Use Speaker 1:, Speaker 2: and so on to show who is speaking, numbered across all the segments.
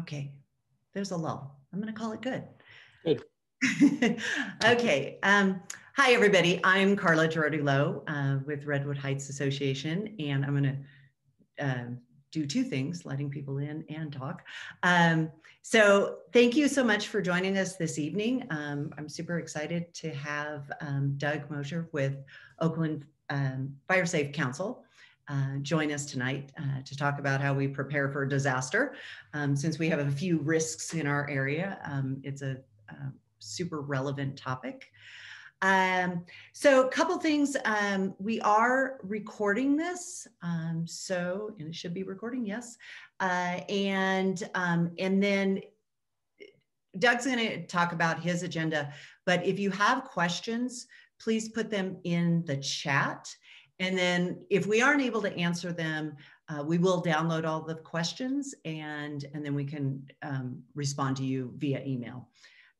Speaker 1: Okay, there's a lull. I'm going to call it good.
Speaker 2: Good.
Speaker 1: okay. Um, hi, everybody. I'm Carla Girardi Lowe uh, with Redwood Heights Association, and I'm going to uh, do two things letting people in and talk. Um, so, thank you so much for joining us this evening. Um, I'm super excited to have um, Doug Mosher with Oakland um, Fire Safe Council uh, join us tonight uh, to talk about how we prepare for disaster. Um, since we have a few risks in our area, um, it's a, a, super relevant topic. Um, so a couple things, um, we are recording this, um, so, and it should be recording, yes. Uh, and, um, and then Doug's gonna talk about his agenda, but if you have questions, please put them in the chat and then if we aren't able to answer them, uh, we will download all the questions and, and then we can um, respond to you via email.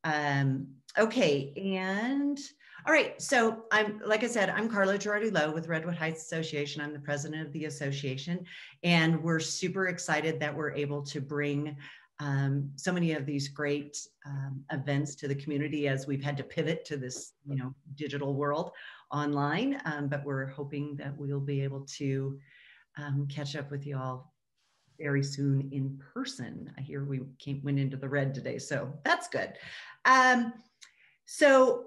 Speaker 1: Um, okay, and all right, so I'm, like I said, I'm Carla Girardi Lowe with Redwood Heights Association. I'm the president of the association, and we're super excited that we're able to bring um, so many of these great um, events to the community as we've had to pivot to this, you know, digital world online, um, but we're hoping that we'll be able to um, catch up with you all very soon in person. I hear we came, went into the red today, so that's good. Um, so,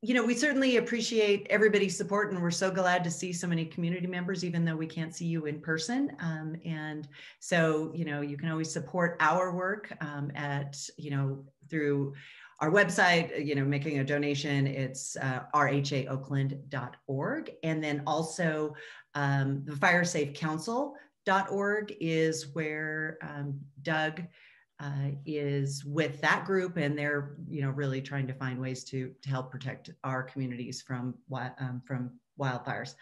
Speaker 1: you know, we certainly appreciate everybody's support, and we're so glad to see so many community members, even though we can't see you in person. Um, and so, you know, you can always support our work um, at, you know, through our website, you know, making a donation, it's uh, rhaoakland.org. And then also um, the firesafecouncil.org is where um, Doug uh, is with that group and they're, you know, really trying to find ways to, to help protect our communities from, um, from wildfires.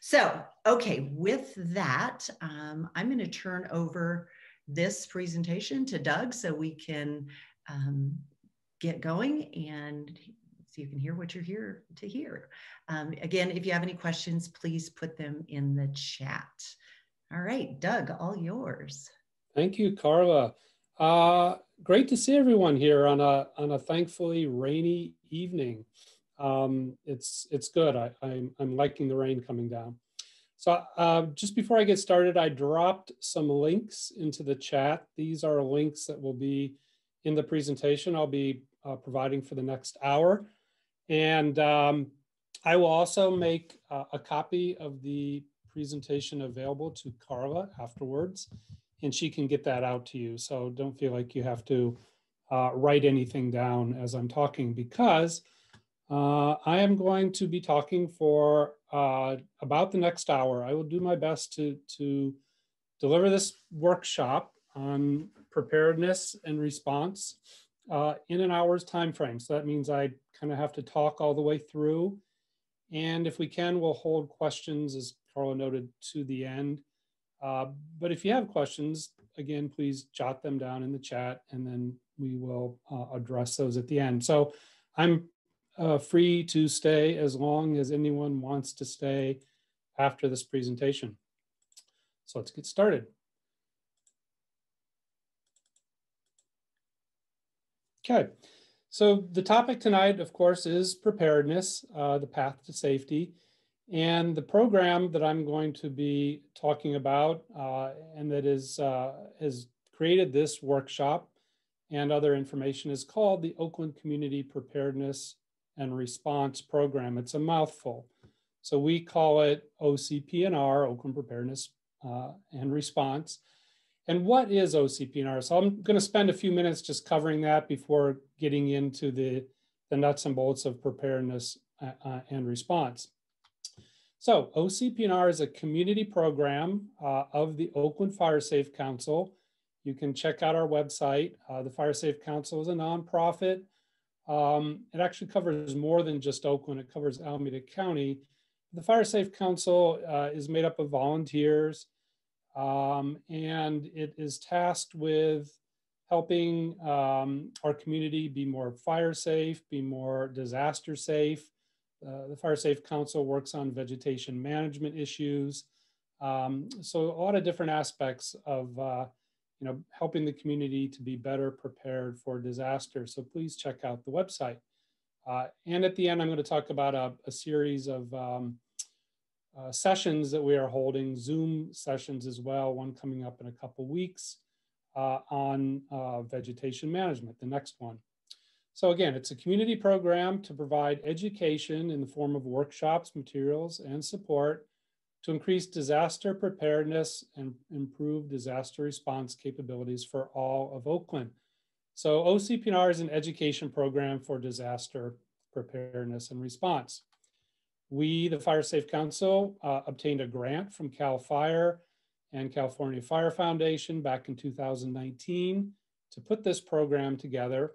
Speaker 1: So, okay, with that, um, I'm going to turn over this presentation to Doug so we can um, get going and so you can hear what you're here to hear. Um, again, if you have any questions, please put them in the chat. All right, Doug, all yours.
Speaker 2: Thank you, Carla. Uh, great to see everyone here on a on a thankfully rainy evening. Um, it's it's good. I, I'm I'm liking the rain coming down. So uh, just before I get started, I dropped some links into the chat. These are links that will be in the presentation I'll be uh, providing for the next hour. And um, I will also make uh, a copy of the presentation available to Carla afterwards, and she can get that out to you. So don't feel like you have to uh, write anything down as I'm talking because uh, I am going to be talking for uh, about the next hour. I will do my best to, to deliver this workshop on preparedness and response uh, in an hour's time frame. So that means I kind of have to talk all the way through. And if we can, we'll hold questions, as Carla noted, to the end. Uh, but if you have questions, again, please jot them down in the chat and then we will uh, address those at the end. So I'm uh, free to stay as long as anyone wants to stay after this presentation. So let's get started. Okay, so the topic tonight, of course, is preparedness, uh, the path to safety. And the program that I'm going to be talking about uh, and that is, uh, has created this workshop and other information is called the Oakland Community Preparedness and Response Program. It's a mouthful. So we call it OCPNR, Oakland Preparedness uh, and Response. And what is OCPNR? So I'm going to spend a few minutes just covering that before getting into the, the nuts and bolts of preparedness uh, uh and response. So OCPNR is a community program uh, of the Oakland Fire Safe Council. You can check out our website. Uh, the Fire Safe Council is a nonprofit. Um, it actually covers more than just Oakland. It covers Alameda County. The Fire Safe Council uh, is made up of volunteers um, and it is tasked with helping um, our community be more fire safe, be more disaster safe. Uh, the Fire Safe Council works on vegetation management issues. Um, so a lot of different aspects of uh, you know, helping the community to be better prepared for disaster. So please check out the website. Uh, and at the end, I'm going to talk about a, a series of um, uh, sessions that we are holding, Zoom sessions as well, one coming up in a couple weeks uh, on uh, vegetation management, the next one. So again, it's a community program to provide education in the form of workshops, materials, and support to increase disaster preparedness and improve disaster response capabilities for all of Oakland. So OCP&R is an education program for disaster preparedness and response. We, the Fire Safe Council, uh, obtained a grant from CAL FIRE and California Fire Foundation back in 2019 to put this program together.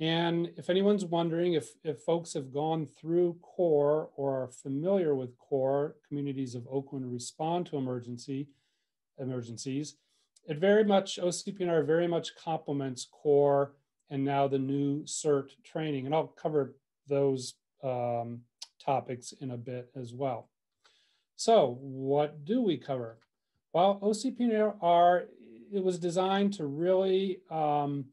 Speaker 2: And if anyone's wondering if, if folks have gone through CORE or are familiar with CORE, Communities of Oakland Respond to Emergency Emergencies, it very much, OCP&R very much complements CORE and now the new CERT training. And I'll cover those um, topics in a bit as well. So what do we cover? Well, OCP&R, it was designed to really um,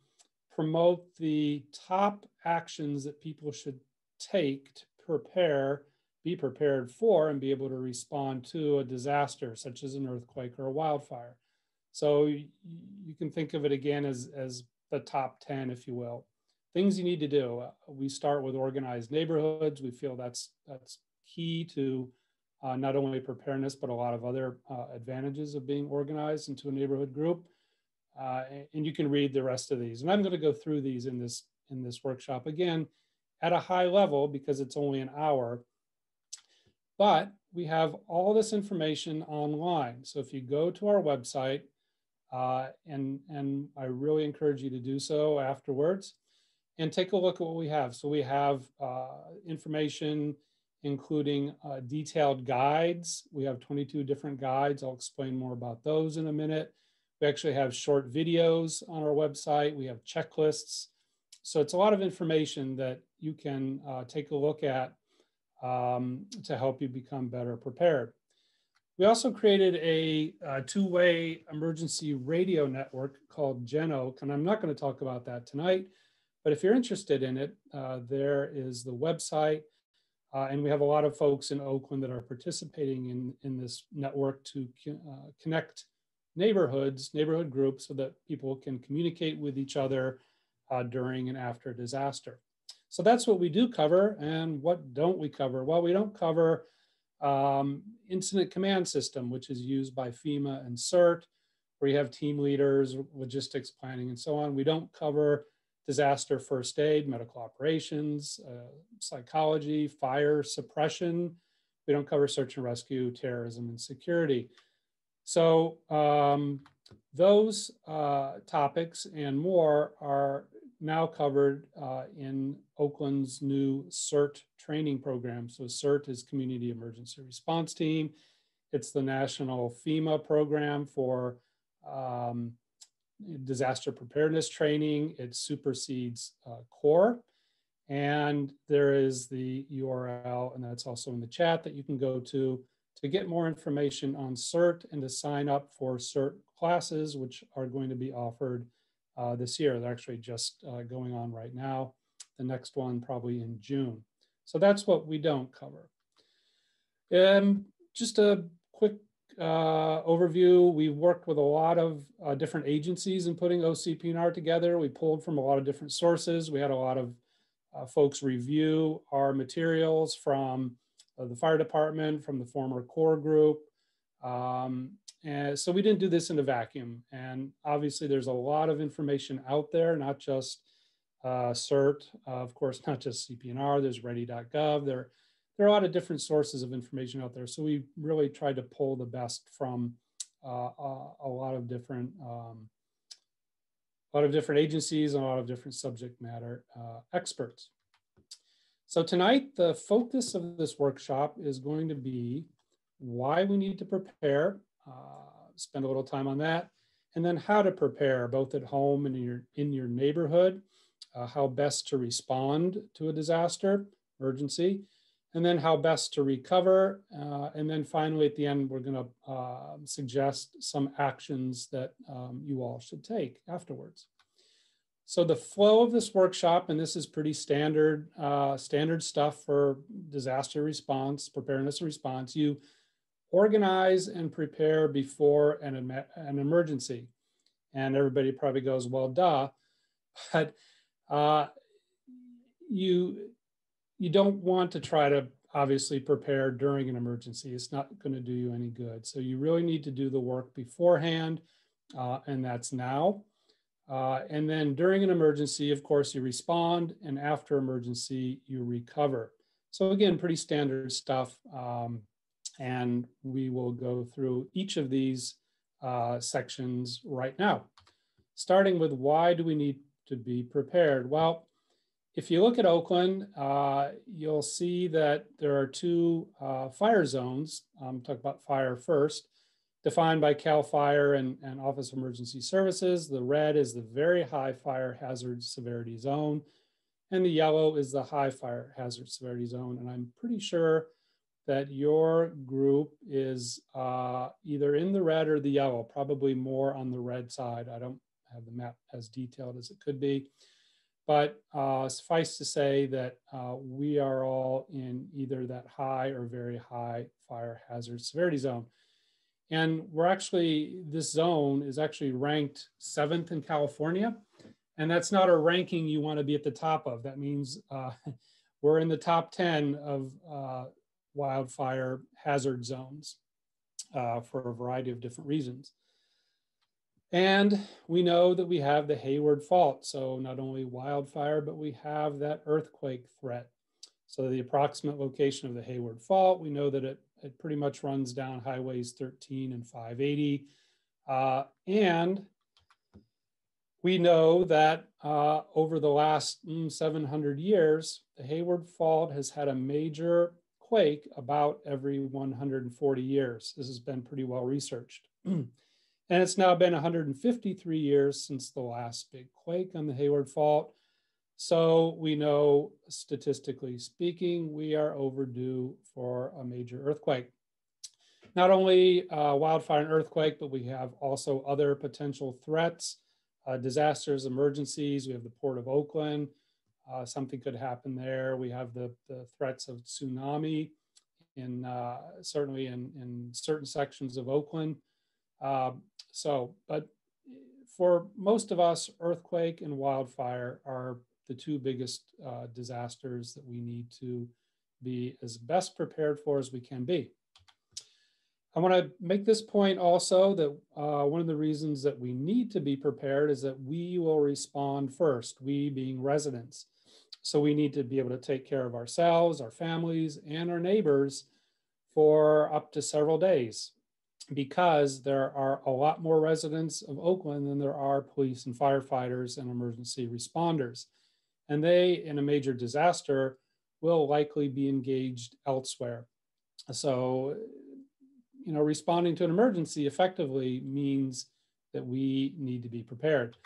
Speaker 2: promote the top actions that people should take to prepare, be prepared for, and be able to respond to a disaster such as an earthquake or a wildfire. So you can think of it again as, as the top 10, if you will. Things you need to do. Uh, we start with organized neighborhoods. We feel that's, that's key to uh, not only preparedness, but a lot of other uh, advantages of being organized into a neighborhood group. Uh, and you can read the rest of these. And I'm going to go through these in this, in this workshop again at a high level because it's only an hour. But we have all this information online. So if you go to our website, uh, and, and I really encourage you to do so afterwards, and take a look at what we have. So we have uh, information including uh, detailed guides. We have 22 different guides. I'll explain more about those in a minute. We actually have short videos on our website. We have checklists. So it's a lot of information that you can uh, take a look at um, to help you become better prepared. We also created a, a two-way emergency radio network called GenOak, and I'm not going to talk about that tonight, but if you're interested in it, uh, there is the website, uh, and we have a lot of folks in Oakland that are participating in, in this network to uh, connect neighborhoods, neighborhood groups, so that people can communicate with each other uh, during and after disaster. So that's what we do cover. And what don't we cover? Well, we don't cover um, incident command system, which is used by FEMA and CERT, where you have team leaders, logistics planning, and so on. We don't cover disaster first aid, medical operations, uh, psychology, fire suppression. We don't cover search and rescue, terrorism, and security. So um, those uh, topics and more are now covered uh, in Oakland's new CERT training program. So CERT is Community Emergency Response Team. It's the national FEMA program for um, disaster preparedness training. It supersedes uh, CORE. And there is the URL, and that's also in the chat that you can go to to get more information on CERT and to sign up for CERT classes, which are going to be offered uh, this year. They're actually just uh, going on right now. The next one probably in June. So that's what we don't cover. Um, just a quick uh, overview. We worked with a lot of uh, different agencies in putting OCP&R together. We pulled from a lot of different sources. We had a lot of uh, folks review our materials from the fire department, from the former core group. Um, and so we didn't do this in a vacuum. And obviously there's a lot of information out there, not just uh, CERT, uh, of course, not just CP&R, there's ready.gov. There, there are a lot of different sources of information out there. So we really tried to pull the best from uh, a, a, lot of different um, a lot of different agencies and a lot of different subject matter uh, experts. So tonight, the focus of this workshop is going to be why we need to prepare, uh, spend a little time on that, and then how to prepare both at home and in your, in your neighborhood, uh, how best to respond to a disaster, emergency, and then how best to recover. Uh, and then finally, at the end, we're going to uh, suggest some actions that um, you all should take afterwards. So the flow of this workshop, and this is pretty standard, uh, standard stuff for disaster response, preparedness response. You organize and prepare before an, an emergency. And everybody probably goes, well, duh. But uh, you you don't want to try to obviously prepare during an emergency. It's not going to do you any good. So you really need to do the work beforehand, uh, and that's now. Uh, and then during an emergency, of course, you respond, and after emergency, you recover. So again, pretty standard stuff. Um, and we will go through each of these uh, sections right now. Starting with why do we need to be prepared? Well, if you look at Oakland, uh, you'll see that there are two uh, fire zones. Um, talk about fire first, defined by CAL FIRE and, and Office of Emergency Services. The red is the very high fire hazard severity zone, and the yellow is the high fire hazard severity zone. And I'm pretty sure that your group is uh, either in the red or the yellow, probably more on the red side. I don't have the map as detailed as it could be. But uh, suffice to say that uh, we are all in either that high or very high fire hazard severity zone. And we're actually, this zone is actually ranked seventh in California. And that's not a ranking you want to be at the top of. That means uh, we're in the top 10 of uh, wildfire hazard zones uh, for a variety of different reasons. And we know that we have the Hayward Fault. So not only wildfire, but we have that earthquake threat. So the approximate location of the Hayward Fault, we know that it, it pretty much runs down highways 13 and 580. Uh, and we know that uh, over the last mm, 700 years, the Hayward Fault has had a major quake about every 140 years. This has been pretty well researched. And it's now been 153 years since the last big quake on the Hayward Fault. So we know, statistically speaking, we are overdue for a major earthquake. Not only uh, wildfire and earthquake, but we have also other potential threats, uh, disasters, emergencies. We have the Port of Oakland. Uh, something could happen there. We have the, the threats of tsunami in uh, certainly in, in certain sections of Oakland. So, but for most of us, earthquake and wildfire are the two biggest uh, disasters that we need to be as best prepared for as we can be. I want to make this point also that uh, one of the reasons that we need to be prepared is that we will respond first, we being residents. So we need to be able to take care of ourselves, our families, and our neighbors for up to several days because there are a lot more residents of Oakland than there are police and firefighters and emergency responders. And they, in a major disaster, will likely be engaged elsewhere. So, you know, responding to an emergency effectively means that we need to be prepared.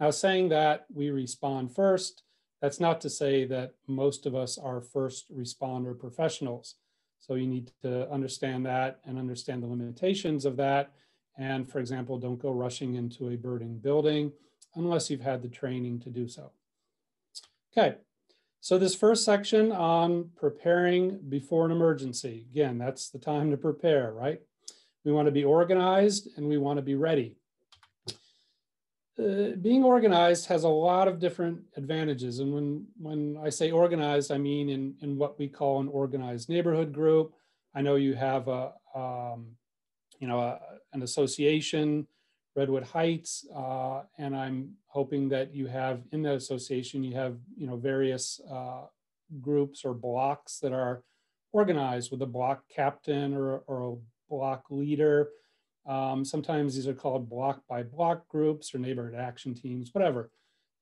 Speaker 2: Now, saying that we respond first, that's not to say that most of us are first responder professionals. So you need to understand that and understand the limitations of that. And for example, don't go rushing into a burning building unless you've had the training to do so. Okay, so this first section on preparing before an emergency, again, that's the time to prepare, right? We want to be organized and we want to be ready. Uh, being organized has a lot of different advantages. And when, when I say organized, I mean in, in what we call an organized neighborhood group. I know you have a, um, you know, a, an association, Redwood Heights, uh, and I'm hoping that you have in that association, you have, you know, various uh, groups or blocks that are organized with a block captain or, or a block leader um, sometimes these are called block by block groups or neighborhood action teams, whatever.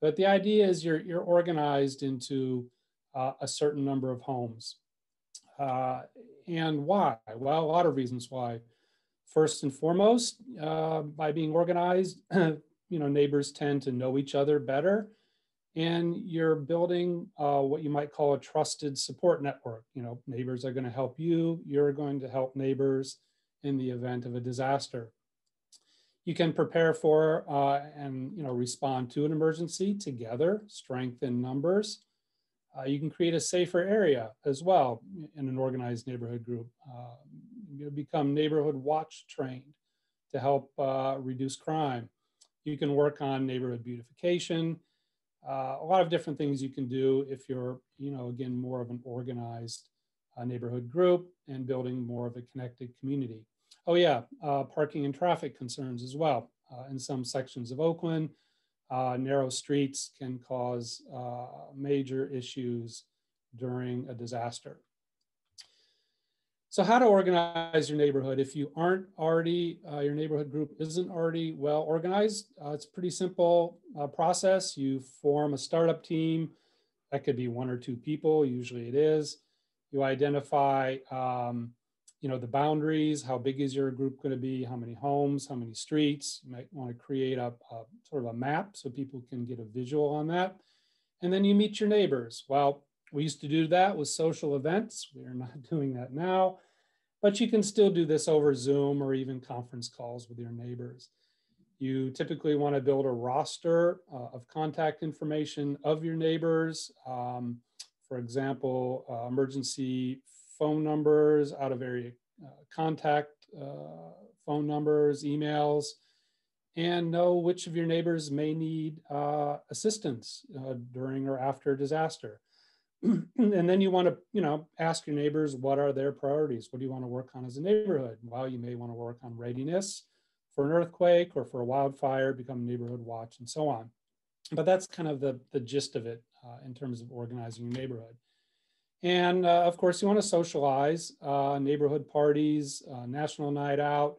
Speaker 2: But the idea is you're, you're organized into uh, a certain number of homes. Uh, and why? Well, a lot of reasons why. First and foremost, uh, by being organized, you know, neighbors tend to know each other better. and you're building uh, what you might call a trusted support network. You know, neighbors are going to help you, you're going to help neighbors in the event of a disaster. You can prepare for uh, and you know respond to an emergency together, strength in numbers. Uh, you can create a safer area as well in an organized neighborhood group. Uh, you become neighborhood watch trained to help uh, reduce crime. You can work on neighborhood beautification, uh, a lot of different things you can do if you're, you know, again, more of an organized uh, neighborhood group and building more of a connected community. Oh yeah, uh, parking and traffic concerns as well. Uh, in some sections of Oakland, uh, narrow streets can cause uh, major issues during a disaster. So how to organize your neighborhood. If you aren't already, uh, your neighborhood group isn't already well organized, uh, it's a pretty simple process. You form a startup team. That could be one or two people, usually it is. You identify, um, you know, the boundaries, how big is your group gonna be, how many homes, how many streets. You might wanna create a, a sort of a map so people can get a visual on that. And then you meet your neighbors. Well, we used to do that with social events. We are not doing that now, but you can still do this over Zoom or even conference calls with your neighbors. You typically want to build a roster uh, of contact information of your neighbors. Um, for example, uh, emergency phone numbers, out of area uh, contact uh, phone numbers, emails, and know which of your neighbors may need uh, assistance during or after a disaster. and then you want to, you know, ask your neighbors what are their priorities? What do you want to work on as a neighborhood? Well, you may want to work on readiness for an earthquake or for a wildfire, become neighborhood watch, and so on. But that's kind of the, the gist of it uh, in terms of organizing your neighborhood. And uh, of course, you want to socialize, uh, neighborhood parties, uh, national night out.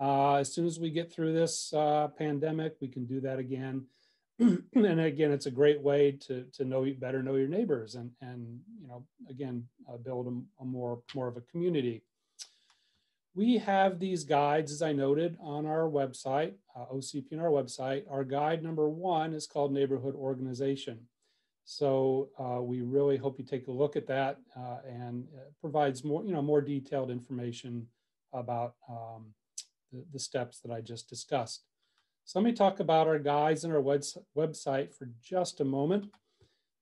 Speaker 2: Uh, as soon as we get through this uh, pandemic, we can do that again. and again, it's a great way to, to know better know your neighbors and, and you know, again, uh, build a, a, more, more of a community. We have these guides, as I noted, on our website, OCP on our website. Our guide number one is called Neighborhood Organization. So uh, we really hope you take a look at that uh, and provides more, you know, more detailed information about um, the, the steps that I just discussed. So let me talk about our guides and our web website for just a moment.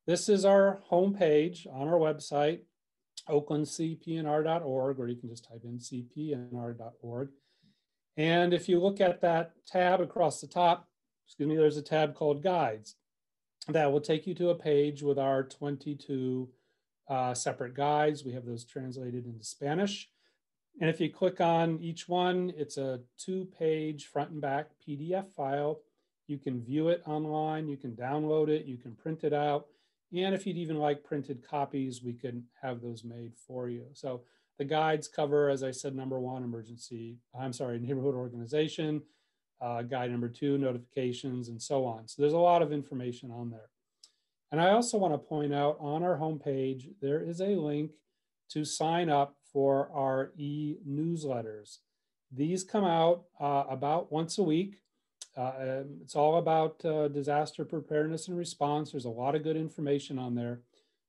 Speaker 2: This is our homepage on our website, oaklandcpnr.org, or you can just type in cpnr.org. And if you look at that tab across the top, excuse me, there's a tab called Guides. That will take you to a page with our 22 uh, separate guides. We have those translated into Spanish. And if you click on each one, it's a two page front and back PDF file. You can view it online, you can download it, you can print it out. And if you'd even like printed copies, we can have those made for you. So the guides cover, as I said, number one, emergency, I'm sorry, neighborhood organization, uh, guide number two, notifications, and so on. So there's a lot of information on there. And I also want to point out on our homepage, there is a link to sign up for our e-newsletters. These come out uh, about once a week. Uh, um, it's all about uh, disaster preparedness and response. There's a lot of good information on there.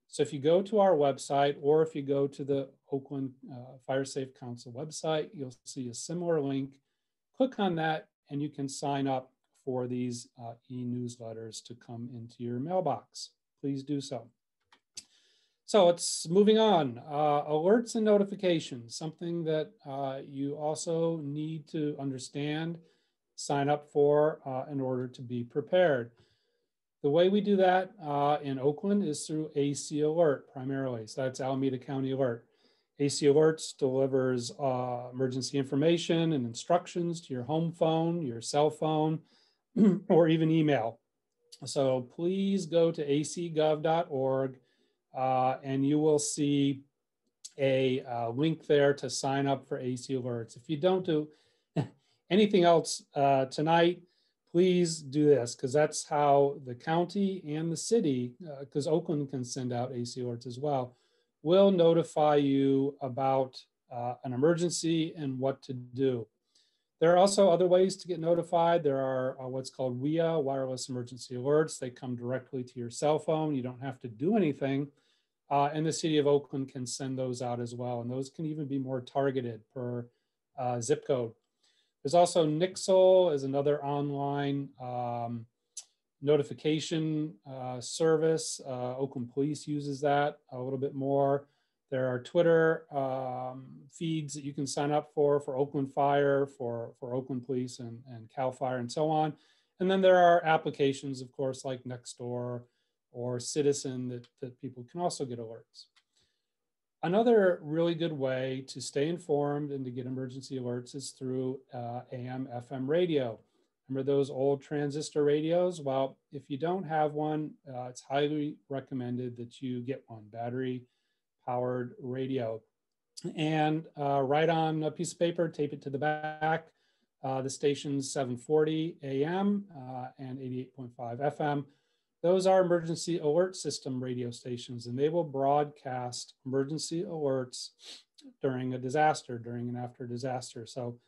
Speaker 2: So if you go to our website or if you go to the Oakland uh, Fire Safe Council website, you'll see a similar link. Click on that and you can sign up for these uh, e-newsletters to come into your mailbox. Please do so. So it's moving on. Uh, alerts and notifications, something that uh, you also need to understand, sign up for uh, in order to be prepared. The way we do that uh, in Oakland is through AC Alert primarily. So that's Alameda County Alert. AC Alerts delivers uh, emergency information and instructions to your home phone, your cell phone, or even email. So please go to acgov.org uh, and you will see a uh, link there to sign up for AC Alerts. If you don't do anything else uh, tonight, please do this because that's how the county and the city, because uh, Oakland can send out AC Alerts as well, will notify you about uh, an emergency and what to do. There are also other ways to get notified. There are uh, what's called WEA, wireless emergency alerts. They come directly to your cell phone. You don't have to do anything. Uh, and the city of Oakland can send those out as well. And those can even be more targeted per uh, zip code. There's also Nixle as another online um, notification uh, service. Uh, Oakland Police uses that a little bit more. There are Twitter um, feeds that you can sign up for, for Oakland Fire, for, for Oakland Police and, and CAL FIRE and so on. And then there are applications, of course, like Nextdoor or Citizen that, that people can also get alerts. Another really good way to stay informed and to get emergency alerts is through uh, AM, FM radio. Remember those old transistor radios? Well, if you don't have one, uh, it's highly recommended that you get one, battery powered radio. And uh, write on a piece of paper, tape it to the back. Uh, the station's 740 AM uh, and 88.5 FM. Those are emergency alert system radio stations, and they will broadcast emergency alerts during a disaster, during and after disaster. So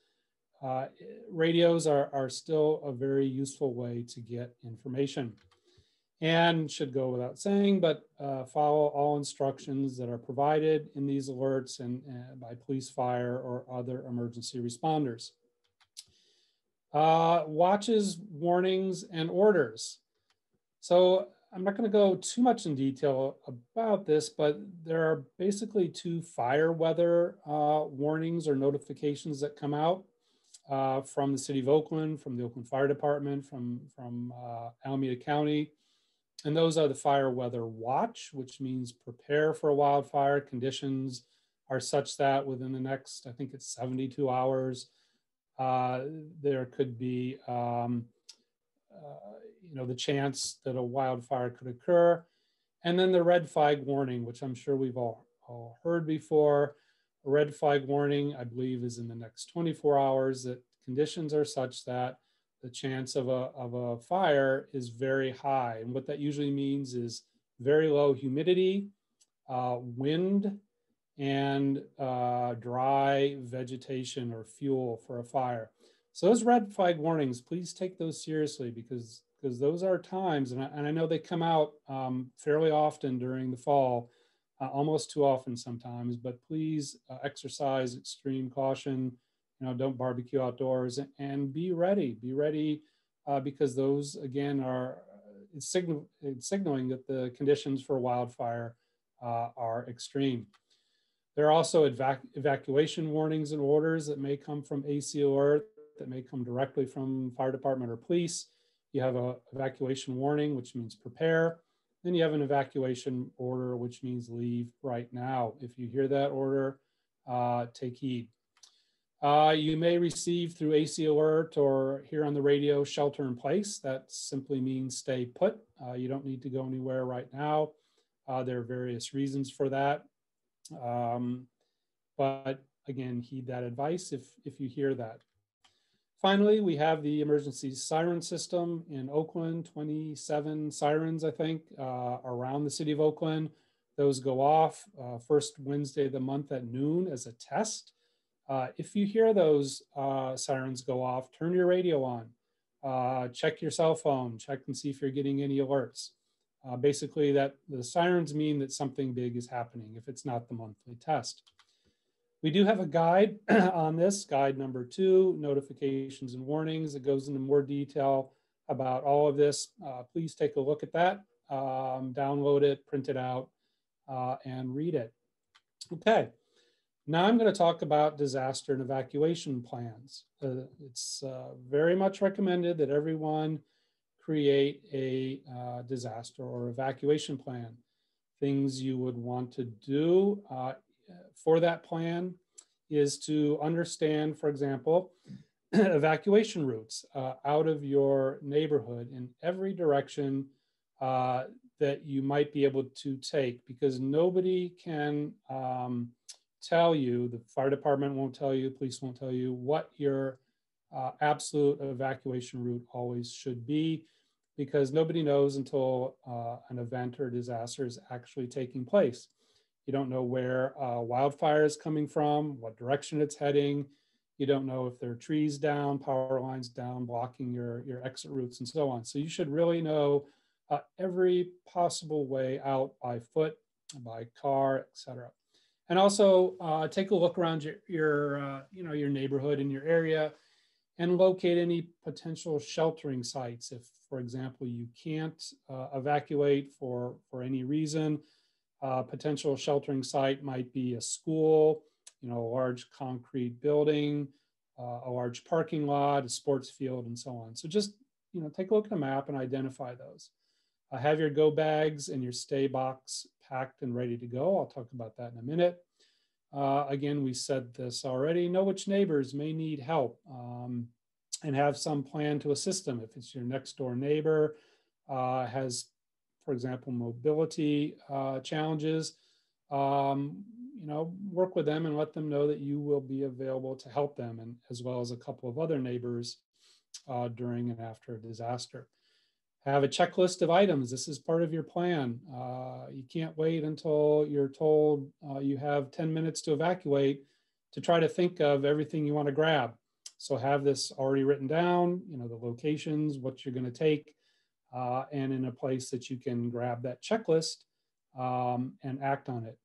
Speaker 2: uh, radios are, are still a very useful way to get information and should go without saying, but uh, follow all instructions that are provided in these alerts and uh, by police, fire, or other emergency responders. Uh, watches, warnings, and orders. So I'm not going to go too much in detail about this, but there are basically two fire weather uh, warnings or notifications that come out uh, from the city of Oakland, from the Oakland Fire Department, from, from uh, Alameda County. And those are the fire weather watch, which means prepare for a wildfire. Conditions are such that within the next, I think it's 72 hours, uh, there could be, um, uh, you know, the chance that a wildfire could occur. And then the red flag warning, which I'm sure we've all, all heard before. A red flag warning, I believe, is in the next 24 hours that conditions are such that the chance of a, of a fire is very high. And what that usually means is very low humidity, uh, wind, and uh, dry vegetation or fuel for a fire. So those red flag warnings, please take those seriously because because those are times, and I, and I know they come out um, fairly often during the fall, uh, almost too often sometimes, but please uh, exercise extreme caution you know, don't barbecue outdoors and be ready, be ready uh, because those again are, it's, signal, it's signaling that the conditions for wildfire uh, are extreme. There are also evac evacuation warnings and orders that may come from AC Alert, that may come directly from fire department or police. You have a evacuation warning, which means prepare. Then you have an evacuation order, which means leave right now. If you hear that order, uh, take heed. Uh, you may receive through AC Alert or hear on the radio shelter in place. That simply means stay put. Uh, you don't need to go anywhere right now. Uh, there are various reasons for that. Um, but again, heed that advice if, if you hear that. Finally, we have the emergency siren system in Oakland, 27 sirens, I think, uh, around the city of Oakland. Those go off uh, first Wednesday of the month at noon as a test. Uh, if you hear those uh, sirens go off, turn your radio on, uh, check your cell phone, check and see if you're getting any alerts. Uh, basically that the sirens mean that something big is happening if it's not the monthly test. We do have a guide on this, guide number two, notifications and warnings. It goes into more detail about all of this. Uh, please take a look at that, um, download it, print it out, uh, and read it. Okay. Now I'm going to talk about disaster and evacuation plans. Uh, it's uh, very much recommended that everyone create a uh, disaster or evacuation plan. Things you would want to do uh, for that plan is to understand, for example, evacuation routes uh, out of your neighborhood in every direction uh, that you might be able to take because nobody can um, tell you, the fire department won't tell you, police won't tell you what your uh, absolute evacuation route always should be because nobody knows until uh, an event or disaster is actually taking place. You don't know where uh, wildfire is coming from, what direction it's heading. You don't know if there are trees down, power lines down, blocking your, your exit routes and so on. So you should really know uh, every possible way out by foot, by car, etc. And also uh, take a look around your, your uh, you know, your neighborhood in your area and locate any potential sheltering sites. If, for example, you can't uh, evacuate for, for any reason, a potential sheltering site might be a school, you know, a large concrete building, uh, a large parking lot, a sports field, and so on. So just, you know, take a look at the map and identify those. Uh, have your go bags and your stay box packed and ready to go. I'll talk about that in a minute. Uh, again, we said this already. Know which neighbors may need help um, and have some plan to assist them. If it's your next door neighbor, uh, has, for example, mobility uh, challenges, um, you know, work with them and let them know that you will be available to help them, and as well as a couple of other neighbors uh, during and after a disaster have a checklist of items. This is part of your plan. Uh, you can't wait until you're told uh, you have 10 minutes to evacuate to try to think of everything you want to grab. So have this already written down, you know, the locations, what you're going to take, uh, and in a place that you can grab that checklist um, and act on it.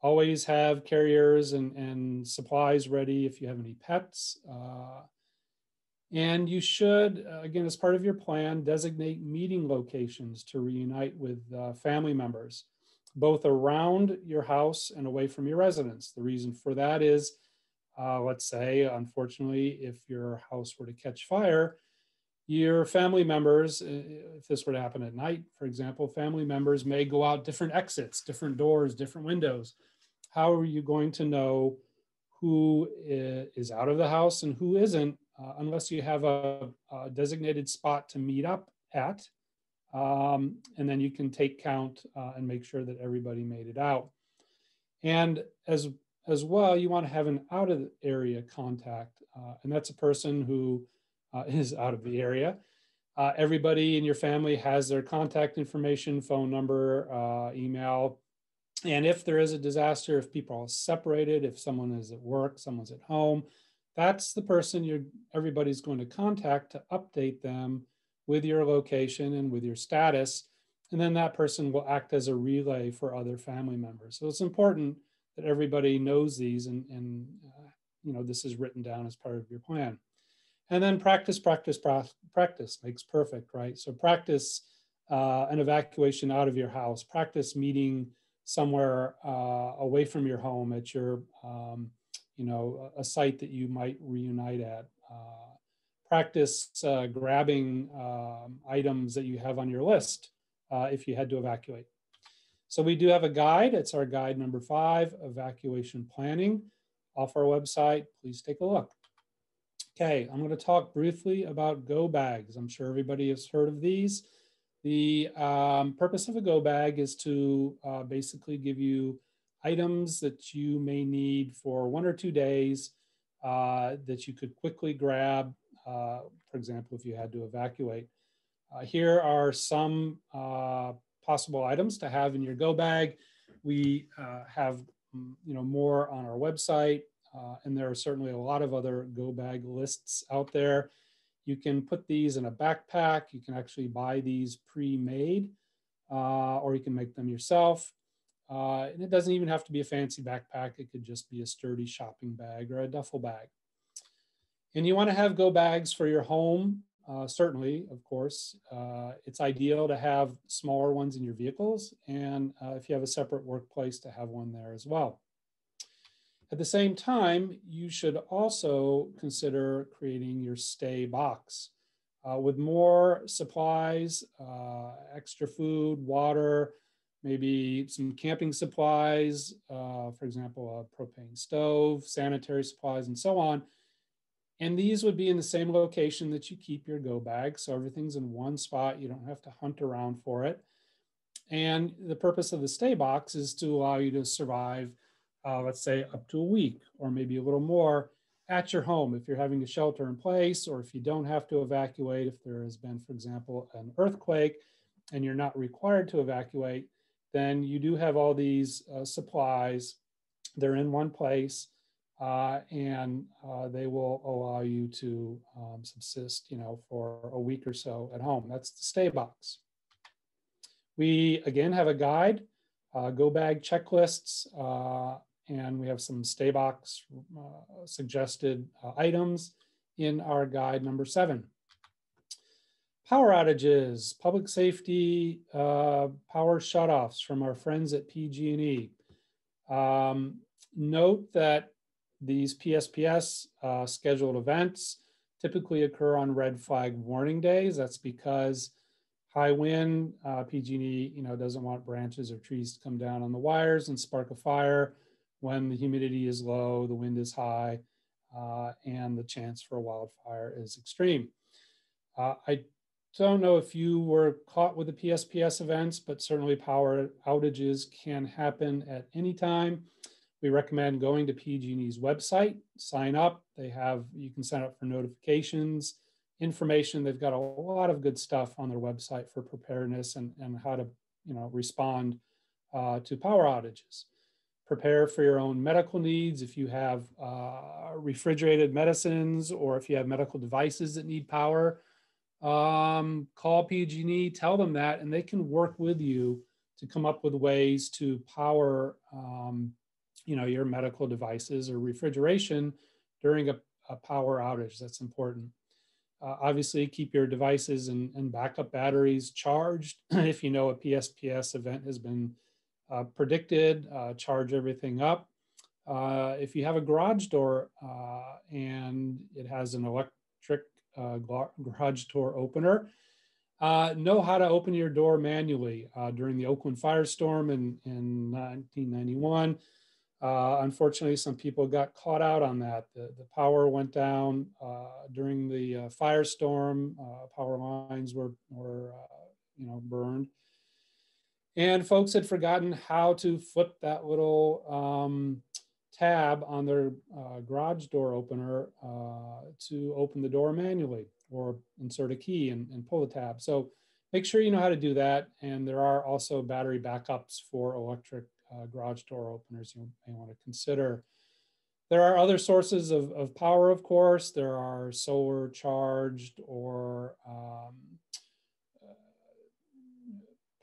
Speaker 2: Always have carriers and, and supplies ready if you have any pets. Uh, and you should, uh, again, as part of your plan, designate meeting locations to reunite with uh, family members, both around your house and away from your residence. The reason for that is, uh, let's say, unfortunately, if your house were to catch fire, your family members, if this were to happen at night, for example, family members may go out different exits, different doors, different windows. How are you going to know who is out of the house and who isn't uh, unless you have a, a, designated spot to meet up at. Um, and then you can take count uh, and make sure that everybody made it out. And as, as well, you want to have an out of the area contact. Uh, and that's a person who uh, is out of the area. Uh, everybody in your family has their contact information, phone number, uh, email. And if there is a disaster, if people are separated, if someone is at work, someone's at home, that's the person you're everybody's going to contact to update them with your location and with your status and then that person will act as a relay for other family members so it's important that everybody knows these and, and uh, you know this is written down as part of your plan and then practice practice practice makes perfect right so practice uh, an evacuation out of your house practice meeting somewhere uh, away from your home at your um, you know, a, site that you might reunite at. Uh, practice uh, grabbing um, items that you have on your list uh, if you had to evacuate. So we do have a guide. It's our guide number five, evacuation planning off our website. Please take a look. Okay, I'm going to talk briefly about go bags. I'm sure everybody has heard of these. The um, purpose of a go bag is to uh, basically give you items that you may need for one or two days uh, that you could quickly grab, uh, for example, if you had to evacuate. Uh, here are some uh, possible items to have in your go bag. We uh, have mm, you know, more on our website, uh, and there are certainly a lot of other go bag lists out there. You can put these in a backpack. You can actually buy these pre-made, or you can make them yourself. Uh, and it doesn't even have to be a fancy backpack. It could just be a sturdy shopping bag or a duffel bag. And you want to have go bags for your home, uh, certainly, of course. Uh, it's ideal to have smaller ones in your vehicles. And uh, if you have a separate workplace, to have one there as well. At the same time, you should also consider creating your stay box. Uh, with more supplies, uh, extra food, water, maybe some camping supplies, uh, for example, a propane stove, sanitary supplies, and so on. And these would be in the same location that you keep your go bag. So everything's in one spot. You don't have to hunt around for it. And the purpose of the stay box is to allow you to survive, uh, let's say, up to a week or maybe a little more at your home if you're having a shelter in place or if you don't have to evacuate, if there has been, for example, an earthquake and you're not required to evacuate, then you do have all these uh, supplies. They're in one place. uh, and uh, they will allow you to um, subsist, you know, for a week or so at home. That's the stay box. We again have a guide, uh, go bag checklists, uh, and we have some stay box uh, suggested uh, items in our guide number seven. Power outages, public safety, power shutoffs from our friends at PG&E. Um, note that these PSPS uh, scheduled events typically occur on red flag warning days. That's because high wind, uh, PG&E, you know, doesn't want branches or trees to come down on the wires and spark a fire when the humidity is low, the wind is high, uh, and the chance for a wildfire is extreme. Uh, I don't know if you were caught with the PSPS events, but certainly power outages can happen at any time we recommend going to PG&E's website, sign up. They have, you can sign up for notifications, information. They've got a lot of good stuff on their website for preparedness and, and how to, you know, respond uh, to power outages. Prepare for your own medical needs. If you have uh, refrigerated medicines or if you have medical devices that need power, um, call PG&E, tell them that, and they can work with you to come up with ways to power um, you know, your medical devices or refrigeration during a, a power outage. That's important. Uh, obviously, keep your devices and, and backup batteries charged. if you know a PSPS event has been uh, predicted, uh, charge everything up. Uh, if you have a garage door uh, and it has an electric uh, garage door opener, know how to open your door manually. during the Oakland firestorm in, in 1991, uh, unfortunately, some people got caught out on that. The, the power went down during the firestorm. Power lines were, were you know, burned. And folks had forgotten how to flip that little um, tab on their uh, garage door opener to open the door manually or insert a key and, and pull the tab. So make sure you know how to do that. And there are also battery backups for electric uh, garage door openers you may want to consider. There are other sources of, of power, of course. There are solar charged or um, uh,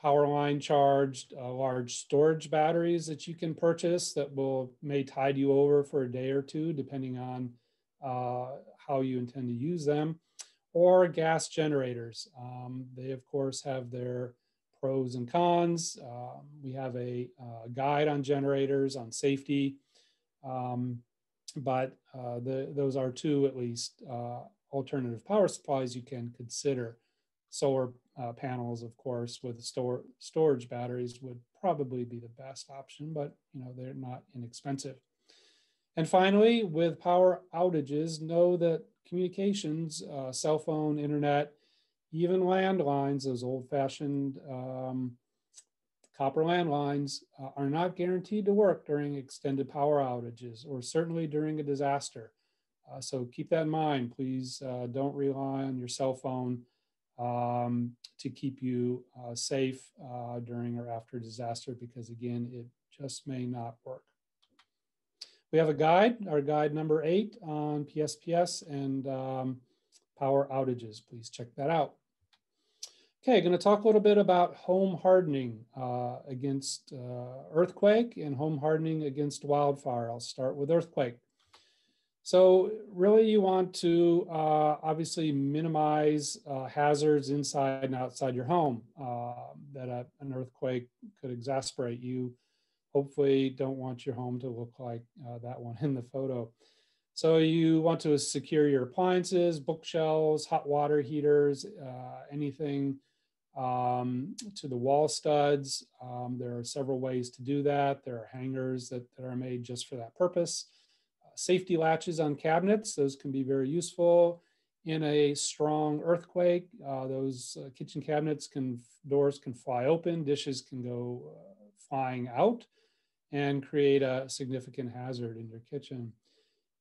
Speaker 2: power line charged uh, large storage batteries that you can purchase that will may tide you over for a day or two, depending on uh, how you intend to use them, or gas generators. Um, they, of course, have their pros and cons. Um, we have a uh, guide on generators, on safety, um, but uh, the, those are two at least uh, alternative power supplies you can consider. Solar uh, panels, of course, with store, storage batteries would probably be the best option, but you know they're not inexpensive. And finally, with power outages, know that communications, uh, cell phone, internet, even landlines, those old fashioned um, copper landlines, uh, are not guaranteed to work during extended power outages or certainly during a disaster. Uh, so keep that in mind. Please uh, don't rely on your cell phone um, to keep you uh, safe uh, during or after disaster because, again, it just may not work. We have a guide, our guide number eight on PSPS and um, power outages. Please check that out. Okay, going to talk a little bit about home hardening uh, against uh, earthquake and home hardening against wildfire. I'll start with earthquake. So really you want to uh, obviously minimize uh, hazards inside and outside your home uh, that a, an earthquake could exasperate. You hopefully don't want your home to look like uh, that one in the photo. So you want to secure your appliances, bookshelves, hot water heaters, anything um, to the wall studs. Um, there are several ways to do that. There are hangers that, that are made just for that purpose. Safety latches on cabinets, those can be very useful. In a strong earthquake, uh, those uh, kitchen cabinets can, doors can fly open, dishes can go uh, flying out and create a significant hazard in your kitchen.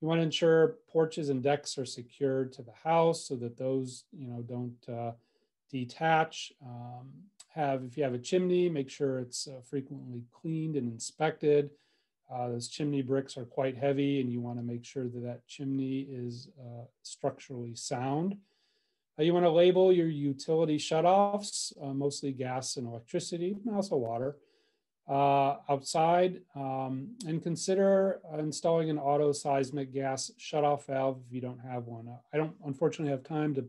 Speaker 2: You want to ensure porches and decks are secured to the house so that those, you know, don't uh, detach. Um, have, if you have a chimney, make sure it's uh, frequently cleaned and inspected. Uh, those chimney bricks are quite heavy and you want to make sure that that chimney is uh, structurally sound. Uh, you want to label your utility shutoffs, uh, mostly gas and electricity, and also water, uh, outside. Um, and consider installing an auto seismic gas shutoff valve if you don't have one. I don't unfortunately have time to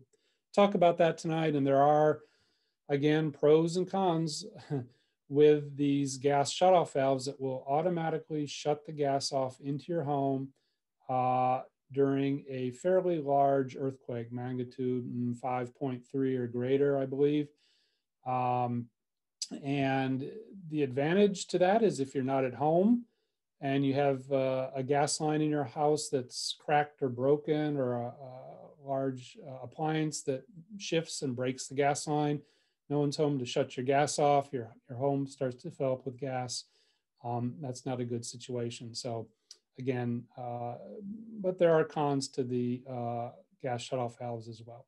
Speaker 2: talk about that tonight. And there are, again, pros and cons with these gas shutoff valves that will automatically shut the gas off into your home uh, during a fairly large earthquake, magnitude 5.3 or greater, I believe. Um, and the advantage to that is if you're not at home and you have uh, a gas line in your house that's cracked or broken or a, a large uh, appliance that shifts and breaks the gas line, no one's home to shut your gas off, your, your home starts to fill up with gas. Um, that's not a good situation. So again, uh, but there are cons to the uh, gas shutoff valves as well.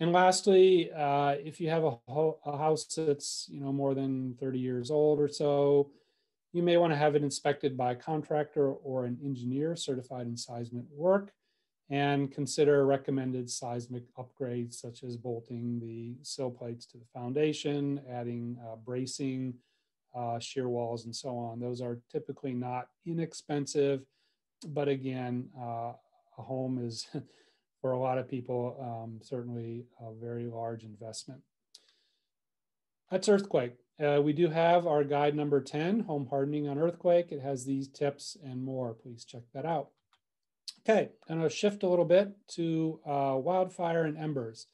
Speaker 2: And lastly, uh, if you have a, a, house that's you know more than 30 years old or so, you may want to have it inspected by a contractor or an engineer certified in seismic work and consider recommended seismic upgrades such as bolting the sill plates to the foundation, adding uh, bracing, uh, shear walls, and so on. Those are typically not inexpensive, but again, uh, a home is for a lot of people um, certainly a very large investment. That's earthquake. Uh, we do have our guide number 10, home hardening on earthquake. It has these tips and more. Please check that out. Okay, I'm to shift a little bit to uh, wildfire and embers.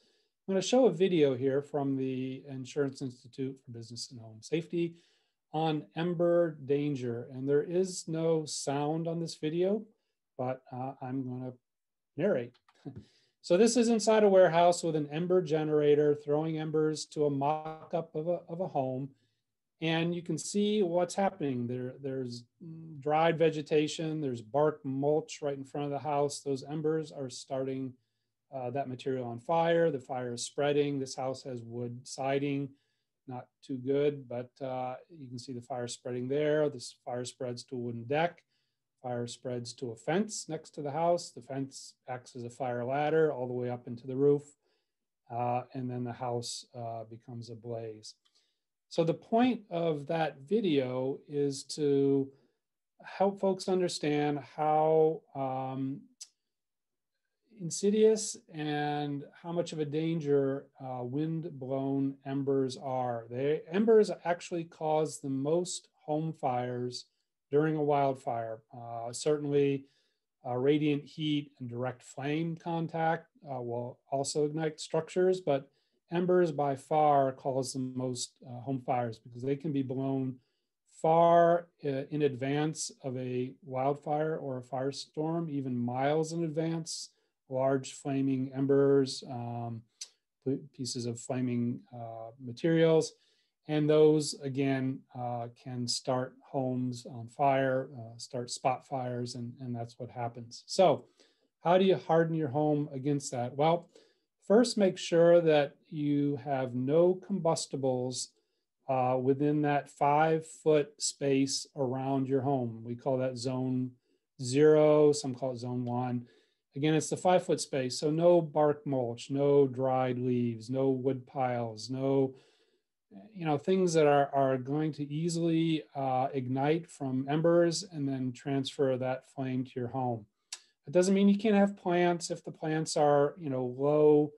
Speaker 2: I'm going to show a video here from the Insurance Institute for Business and Home Safety on ember danger. And there is no sound on this video, but uh, I'm going to narrate. so this is inside a warehouse with an ember generator throwing embers to a mock-up of a, of a home and you can see what's happening. There there's dried vegetation there's bark mulch right in front of the house. Those embers are starting uh, that material on fire. The fire is spreading. This house has wood siding not too good but uh, you can see the fire spreading there. This fire spreads to a wooden deck. Fire spreads to a fence next to the house. The fence acts as a fire ladder all the way up into the roof uh, and then the house uh, becomes a blaze so the point of that video is to help folks understand how um, insidious and how much of a danger uh, wind-blown embers are. They, embers actually cause the most home fires during a wildfire. Uh, certainly, uh, radiant heat and direct flame contact uh, will also ignite structures, but embers by far cause the most uh, home fires because they can be blown far uh, in advance of a wildfire or a firestorm, even miles in advance. Large flaming embers, um, pieces of flaming uh, materials, and those again uh, can start homes on fire, uh, start spot fires, and, and that's what happens. So, how do you harden your home against that? Well, First, make sure that you have no combustibles uh, within that five foot space around your home. We call that zone zero, some call it zone one. Again, it's the five foot space. So no bark mulch, no dried leaves, no wood piles, no, you know, things that are, are going to easily uh, ignite from embers and then transfer that flame to your home. It doesn't mean you can't have plants if the plants are, you know, low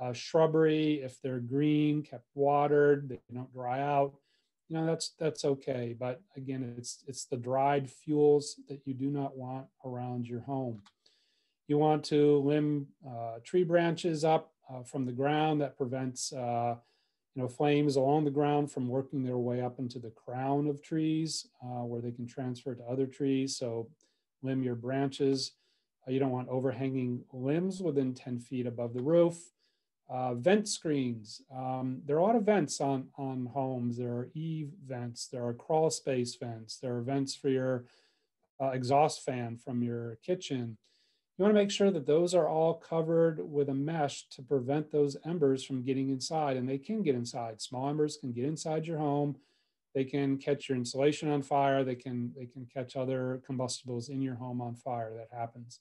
Speaker 2: uh, shrubbery, if they're green, kept watered, they don't dry out, you know, that's, that's okay. But again, it's, it's the dried fuels that you do not want around your home. You want to limb uh, tree branches up uh, from the ground that prevents, uh, you know, flames along the ground from working their way up into the crown of trees uh, where they can transfer to other trees. So limb your branches. Uh, you don't want overhanging limbs within 10 feet above the roof. Uh, vent screens. Um, there are a lot of vents on, on homes. There are eave vents. There are crawl space vents. There are vents for your uh, exhaust fan from your kitchen. You want to make sure that those are all covered with a mesh to prevent those embers from getting inside. And they can get inside. Small embers can get inside your home. They can catch your insulation on fire. They can, they can catch other combustibles in your home on fire. That happens.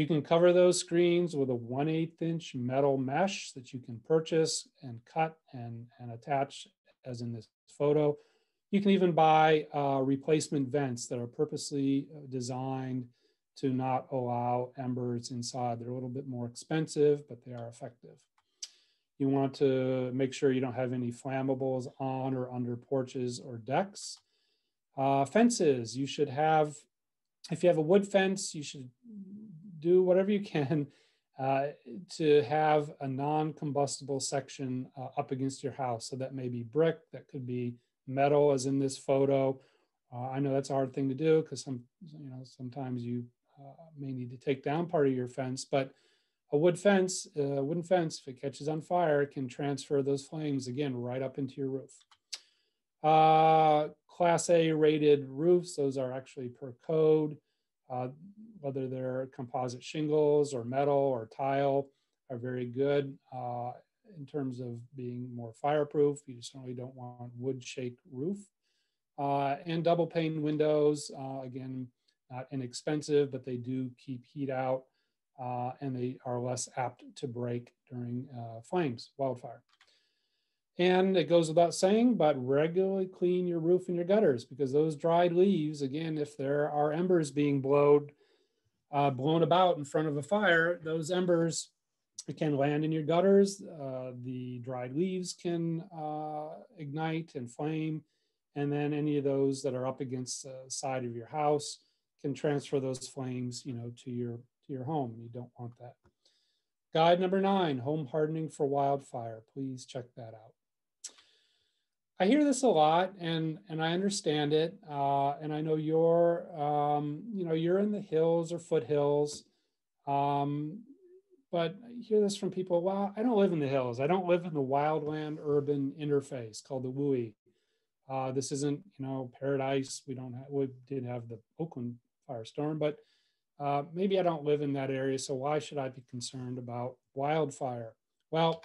Speaker 2: You can cover those screens with a 1 8 inch metal mesh that you can purchase and cut and, and attach as in this photo. You can even buy uh, replacement vents that are purposely uh, designed to not allow embers inside. They're a little bit more expensive, but they are effective. You want to make sure you don't have any flammables on or under porches or decks. Uh, fences, you should have, if you have a wood fence, you should do whatever you can uh, to have a non-combustible section uh, up against your house. So that may be brick, that could be metal as in this photo. Uh, I know that's a hard thing to do because some, you know, sometimes you uh, may need to take down part of your fence, but a wood fence, a wooden fence, if it catches on fire, can transfer those flames again right up into your roof. Uh, class A rated roofs, those are actually per code, uh, whether they're composite shingles or metal or tile are very good uh, in terms of being more fireproof. You certainly don't want wood shake roof. Uh, and double pane windows, uh, again, not inexpensive, but they do keep heat out uh, and they are less apt to break during uh, flames, wildfire. And it goes without saying, but regularly clean your roof and your gutters because those dried leaves, again, if there are embers being blown, uh, blown about in front of a fire, those embers can land in your gutters. Uh, the dried leaves can uh, ignite and flame. And then any of those that are up against the side of your house can transfer those flames, you know, to your to your home. You don't want that. Guide number nine, home hardening for wildfire. Please check that out. I hear this a lot, and and I understand it, uh, and I know you're, um, you know, you're in the hills or foothills, um, but I hear this from people. Well, I don't live in the hills. I don't live in the wildland urban interface called the WUI. Uh, this isn't, you know, paradise. We don't have. We did have the Oakland firestorm, but uh, maybe I don't live in that area, so why should I be concerned about wildfire? Well,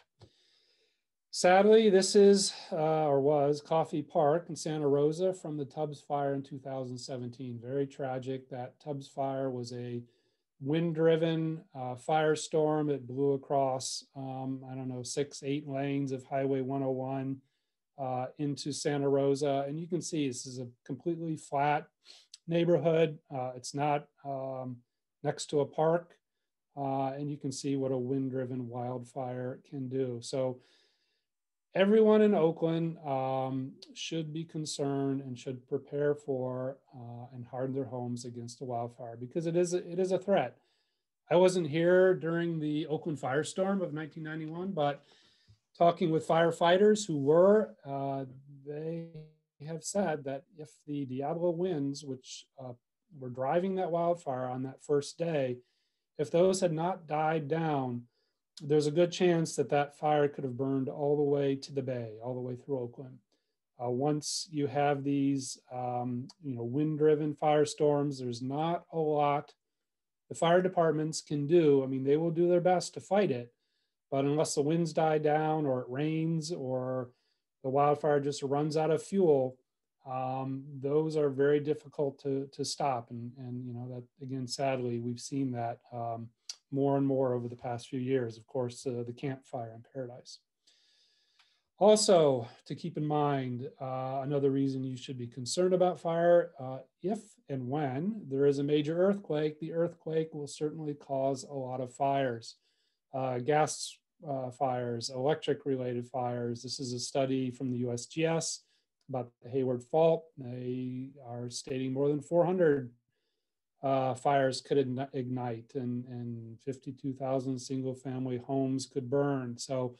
Speaker 2: sadly, this is uh, or was Coffey Park in Santa Rosa from the Tubbs fire in 2017. Very tragic. That Tubbs fire was a wind-driven uh, firestorm. It blew across, um, I don't know, six, eight lanes of Highway 101 uh, into Santa Rosa. And you can see this is a completely flat neighborhood. Uh, it's not um, next to a park. Uh, and you can see what a wind-driven wildfire can do. So everyone in Oakland um, should be concerned and should prepare for uh, and harden their homes against a wildfire because it is a, it is a threat. I wasn't here during the Oakland firestorm of 1991, but talking with firefighters who were, uh, they have said that if the Diablo winds, which uh, were driving that wildfire on that first day, if those had not died down, there's a good chance that that fire could have burned all the way to the bay, all the way through Oakland. Uh, once you have these, um, you know, wind-driven firestorms, there's not a lot the fire departments can do. I mean, they will do their best to fight it, but unless the winds die down or it rains or the wildfire just runs out of fuel, um, those are very difficult to, to stop. And, and, you know, that again, sadly, we've seen that um, more and more over the past few years. Of course, uh, the Camp Fire in Paradise. Also, to keep in mind, uh, another reason you should be concerned about fire, uh, if and when there is a major earthquake, the earthquake will certainly cause a lot of fires. Uh, gas uh, fires, electric related fires. This is a study from the USGS about the Hayward Fault. They are stating more than 400 uh, fires could ignite and, and 52,000 single family homes could burn. So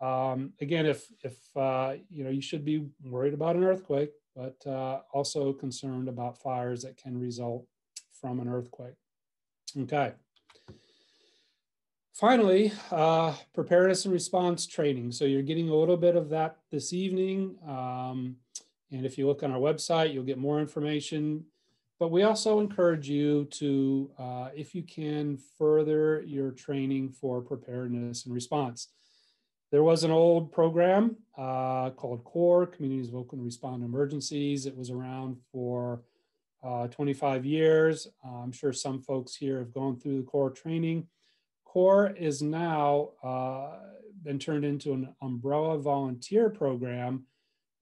Speaker 2: um, again, if, if uh, you know, you should be worried about an earthquake, but uh, also concerned about fires that can result from an earthquake. Okay. Finally, uh, preparedness and response training. So you're getting a little bit of that this evening. Um, and if you look on our website, you'll get more information. But we also encourage you to, uh, if you can, further your training for preparedness and response. There was an old program uh, called CORE, Communities of Oakland Respond to Emergencies. It was around for uh, 25 years. Uh, I'm sure some folks here have gone through the CORE training. CORE is now uh, been turned into an umbrella volunteer program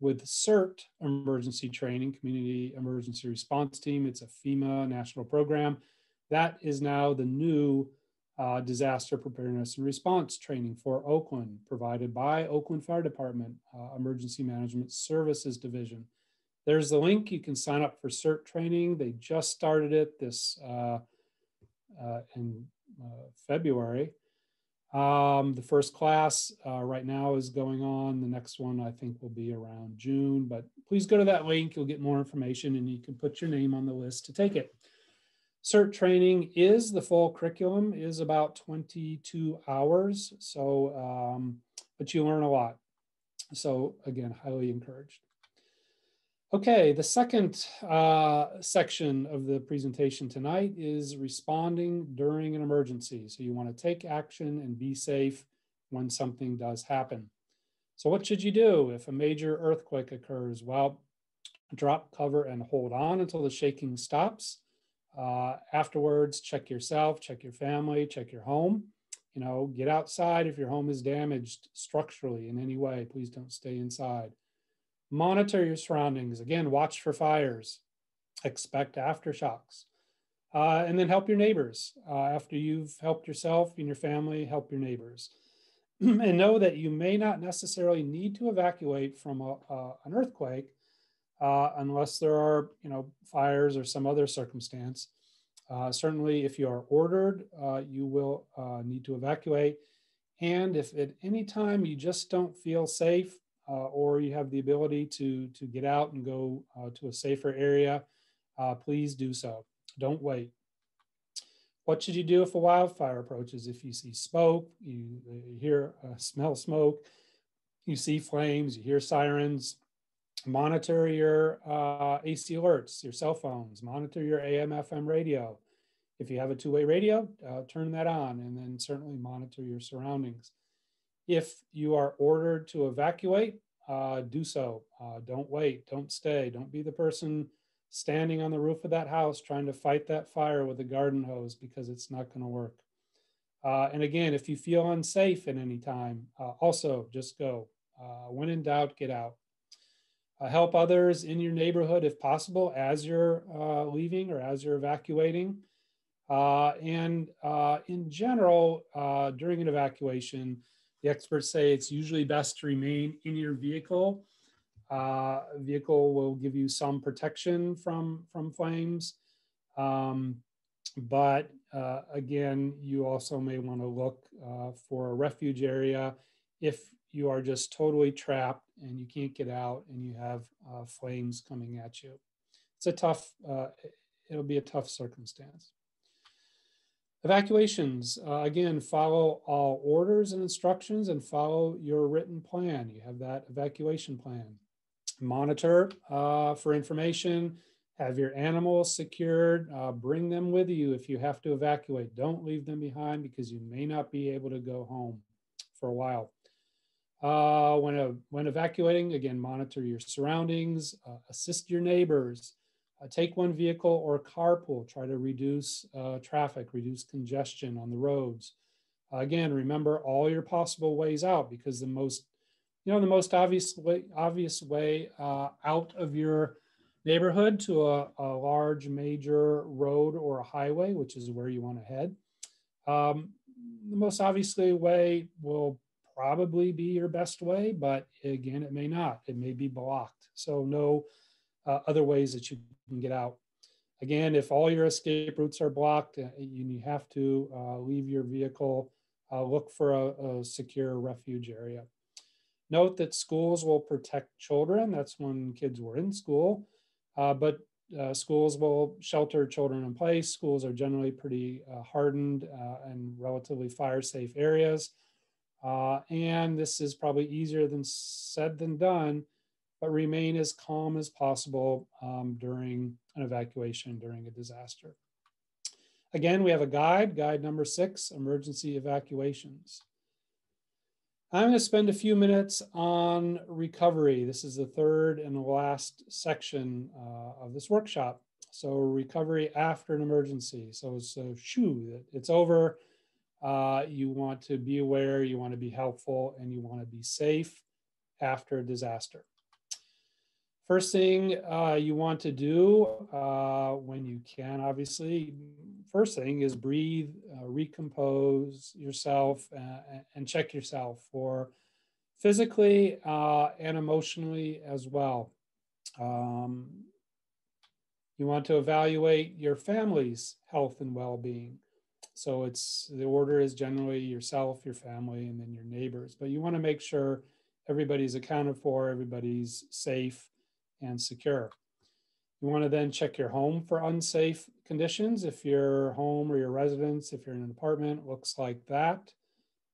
Speaker 2: with CERT emergency training, Community Emergency Response Team. It's a FEMA national program. That is now the new uh, disaster preparedness and response training for Oakland, provided by Oakland Fire Department uh, Emergency Management Services Division. There's the link. You can sign up for CERT training. They just started it this uh, uh in uh, February. Um, the first class uh, right now is going on. The next one I think will be around June, but please go to that link. You'll get more information and you can put your name on the list to take it. CERT training is the full curriculum is about 22 hours. So, um, but you learn a lot. So again, highly encouraged. Okay, the second uh, section of the presentation tonight is responding during an emergency. So you want to take action and be safe when something does happen. So what should you do if a major earthquake occurs? Well, drop cover and hold on until the shaking stops. Uh, afterwards, check yourself, check your family, check your home. You know, get outside if your home is damaged structurally in any way. Please don't stay inside. Monitor your surroundings. Again, watch for fires. Expect aftershocks. Uh, and then help your neighbors. Uh, after you've helped yourself and your family, help your neighbors. and know that you may not necessarily need to evacuate from a, an earthquake uh, unless there are, you know, fires or some other circumstance. Uh, certainly, if you are ordered, uh, you will uh, need to evacuate. And if at any time you just don't feel safe uh, or you have the ability to, to get out and go uh, to a safer area, please do so. Don't wait. What should you do if a wildfire approaches? If you see smoke, you, you hear, smell smoke, you see flames, you hear sirens, monitor your uh, AC alerts, your cell phones, monitor your AM, FM radio. If you have a two-way radio, uh, turn that on and then certainly monitor your surroundings. If you are ordered to evacuate, uh, do so. Uh, don't wait, don't stay. Don't be the person standing on the roof of that house trying to fight that fire with a garden hose because it's not gonna work. Uh, and again, if you feel unsafe at any time, uh, also just go. when in doubt, get out. Uh, help others in your neighborhood if possible as you're uh, leaving or as you're evacuating. Uh, and uh, in general, uh, during an evacuation, the experts say it's usually best to remain in your vehicle. Uh, vehicle will give you some protection from, from flames. Um, but again, you also may want to look for a refuge area if you are just totally trapped and you can't get out and you have uh, flames coming at you. It's a tough, uh, it'll be a tough circumstance. Evacuations, uh, again, follow all orders and instructions and follow your written plan. You have that evacuation plan. Monitor uh, for information, have your animals secured, uh, bring them with you if you have to evacuate. Don't leave them behind because you may not be able to go home for a while. Uh, when, a, when evacuating, again, monitor your surroundings, uh, assist your neighbors, uh, take one vehicle or carpool, try to reduce uh, traffic, reduce congestion on the roads. again, remember all your possible ways out because the most, you know, the most obvious way, obvious way uh, out of your neighborhood to a, a, large major road or a highway, which is where you want to head. Um, the most obviously way will probably be your best way, but again, it may not. It may be blocked. So no uh, other ways that you can get out. Again, if all your escape routes are blocked, uh, you have to uh, leave your vehicle, uh, look for a, a, secure refuge area. Note that schools will protect children. That's when kids were in school, uh, but uh, schools will shelter children in place. Schools are generally pretty hardened and relatively fire safe areas. Uh, and this is probably easier than said than done, but remain as calm as possible um, during an evacuation, during a disaster. Again, we have a guide, guide number six, emergency evacuations. I'm going to spend a few minutes on recovery. This is the third and the last section uh, of this workshop. So recovery after an emergency. So so shoo, it's over. Uh, you want to be aware, you want to be helpful, and you want to be safe after a disaster. First thing uh, you want to do uh, when you can, obviously, first thing is breathe, uh, recompose yourself, uh, and check yourself for physically uh, and emotionally as well. Um, you want to evaluate your family's health and well being. So it's the order is generally yourself, your family, and then your neighbors. But you want to make sure everybody's accounted for, everybody's safe and secure. You want to then check your home for unsafe conditions. If your home or your residence, if you're in an apartment, looks like that,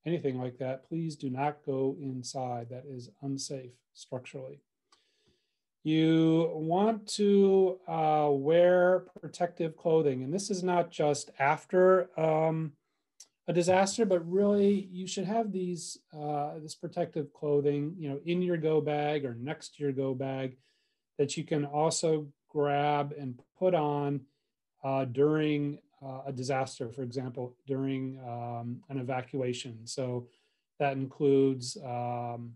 Speaker 2: anything like that, please do not go inside. That is unsafe structurally. You want to uh, wear protective clothing. And this is not just after um, a disaster, but really you should have these uh, this protective clothing, you know, in your go bag or next to your go bag that you can also grab and put on uh, during uh, a disaster, for example, during um, an evacuation. So that includes, um,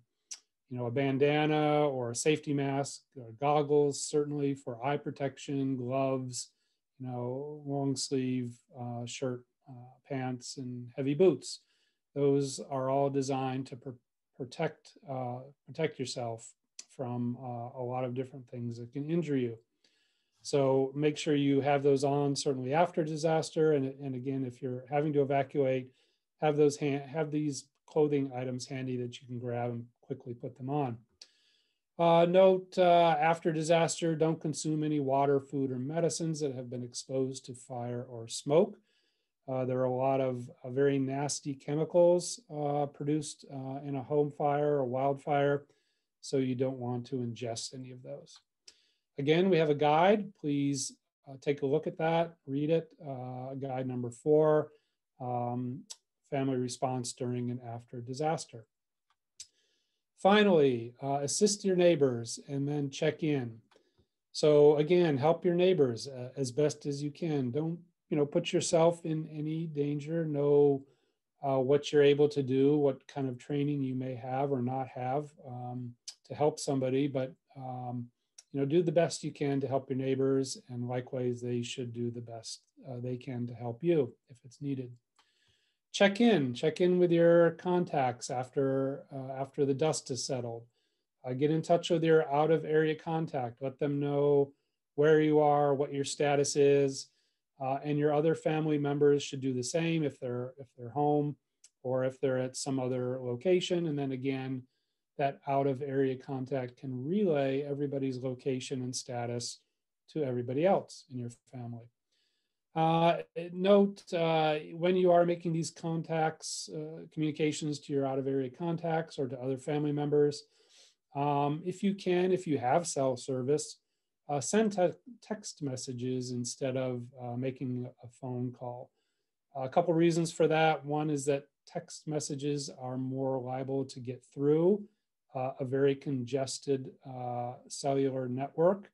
Speaker 2: you know, a bandana or a safety mask, or goggles, certainly for eye protection, gloves, you know, long sleeve uh, shirt, uh, pants, and heavy boots. Those are all designed to pr protect uh, protect yourself from uh, a lot of different things that can injure you. So make sure you have those on certainly after disaster. And, and again, if you're having to evacuate, have those hand, have these clothing items handy that you can grab and quickly put them on. Uh, note uh, after disaster, don't consume any water, food, or medicines that have been exposed to fire or smoke. Uh, there are a lot of uh, very nasty chemicals uh, produced uh, in a home fire or wildfire so you don't want to ingest any of those. Again, we have a guide. Please uh, take a look at that, read it. Uh, guide number four, um, family response during and after disaster. Finally, uh, assist your neighbors and then check in. So again, help your neighbors uh, as best as you can. Don't you know put yourself in any danger. Know uh, what you're able to do, what kind of training you may have or not have. Um, to help somebody, but um, you know, do the best you can to help your neighbors, and likewise, they should do the best uh, they can to help you if it's needed. Check in, check in with your contacts after uh, after the dust is settled. Uh, get in touch with your out of area contact. Let them know where you are, what your status is, uh, and your other family members should do the same if they're if they're home or if they're at some other location. And then again, that out of area contact can relay everybody's location and status to everybody else in your family. Uh, note uh, when you are making these contacts, uh, communications to your out of area contacts or to other family members, um, if you can, if you have cell service, uh, send te text messages instead of uh, making a phone call. a couple reasons for that. One is that text messages are more liable to get through uh, a very congested uh, cellular network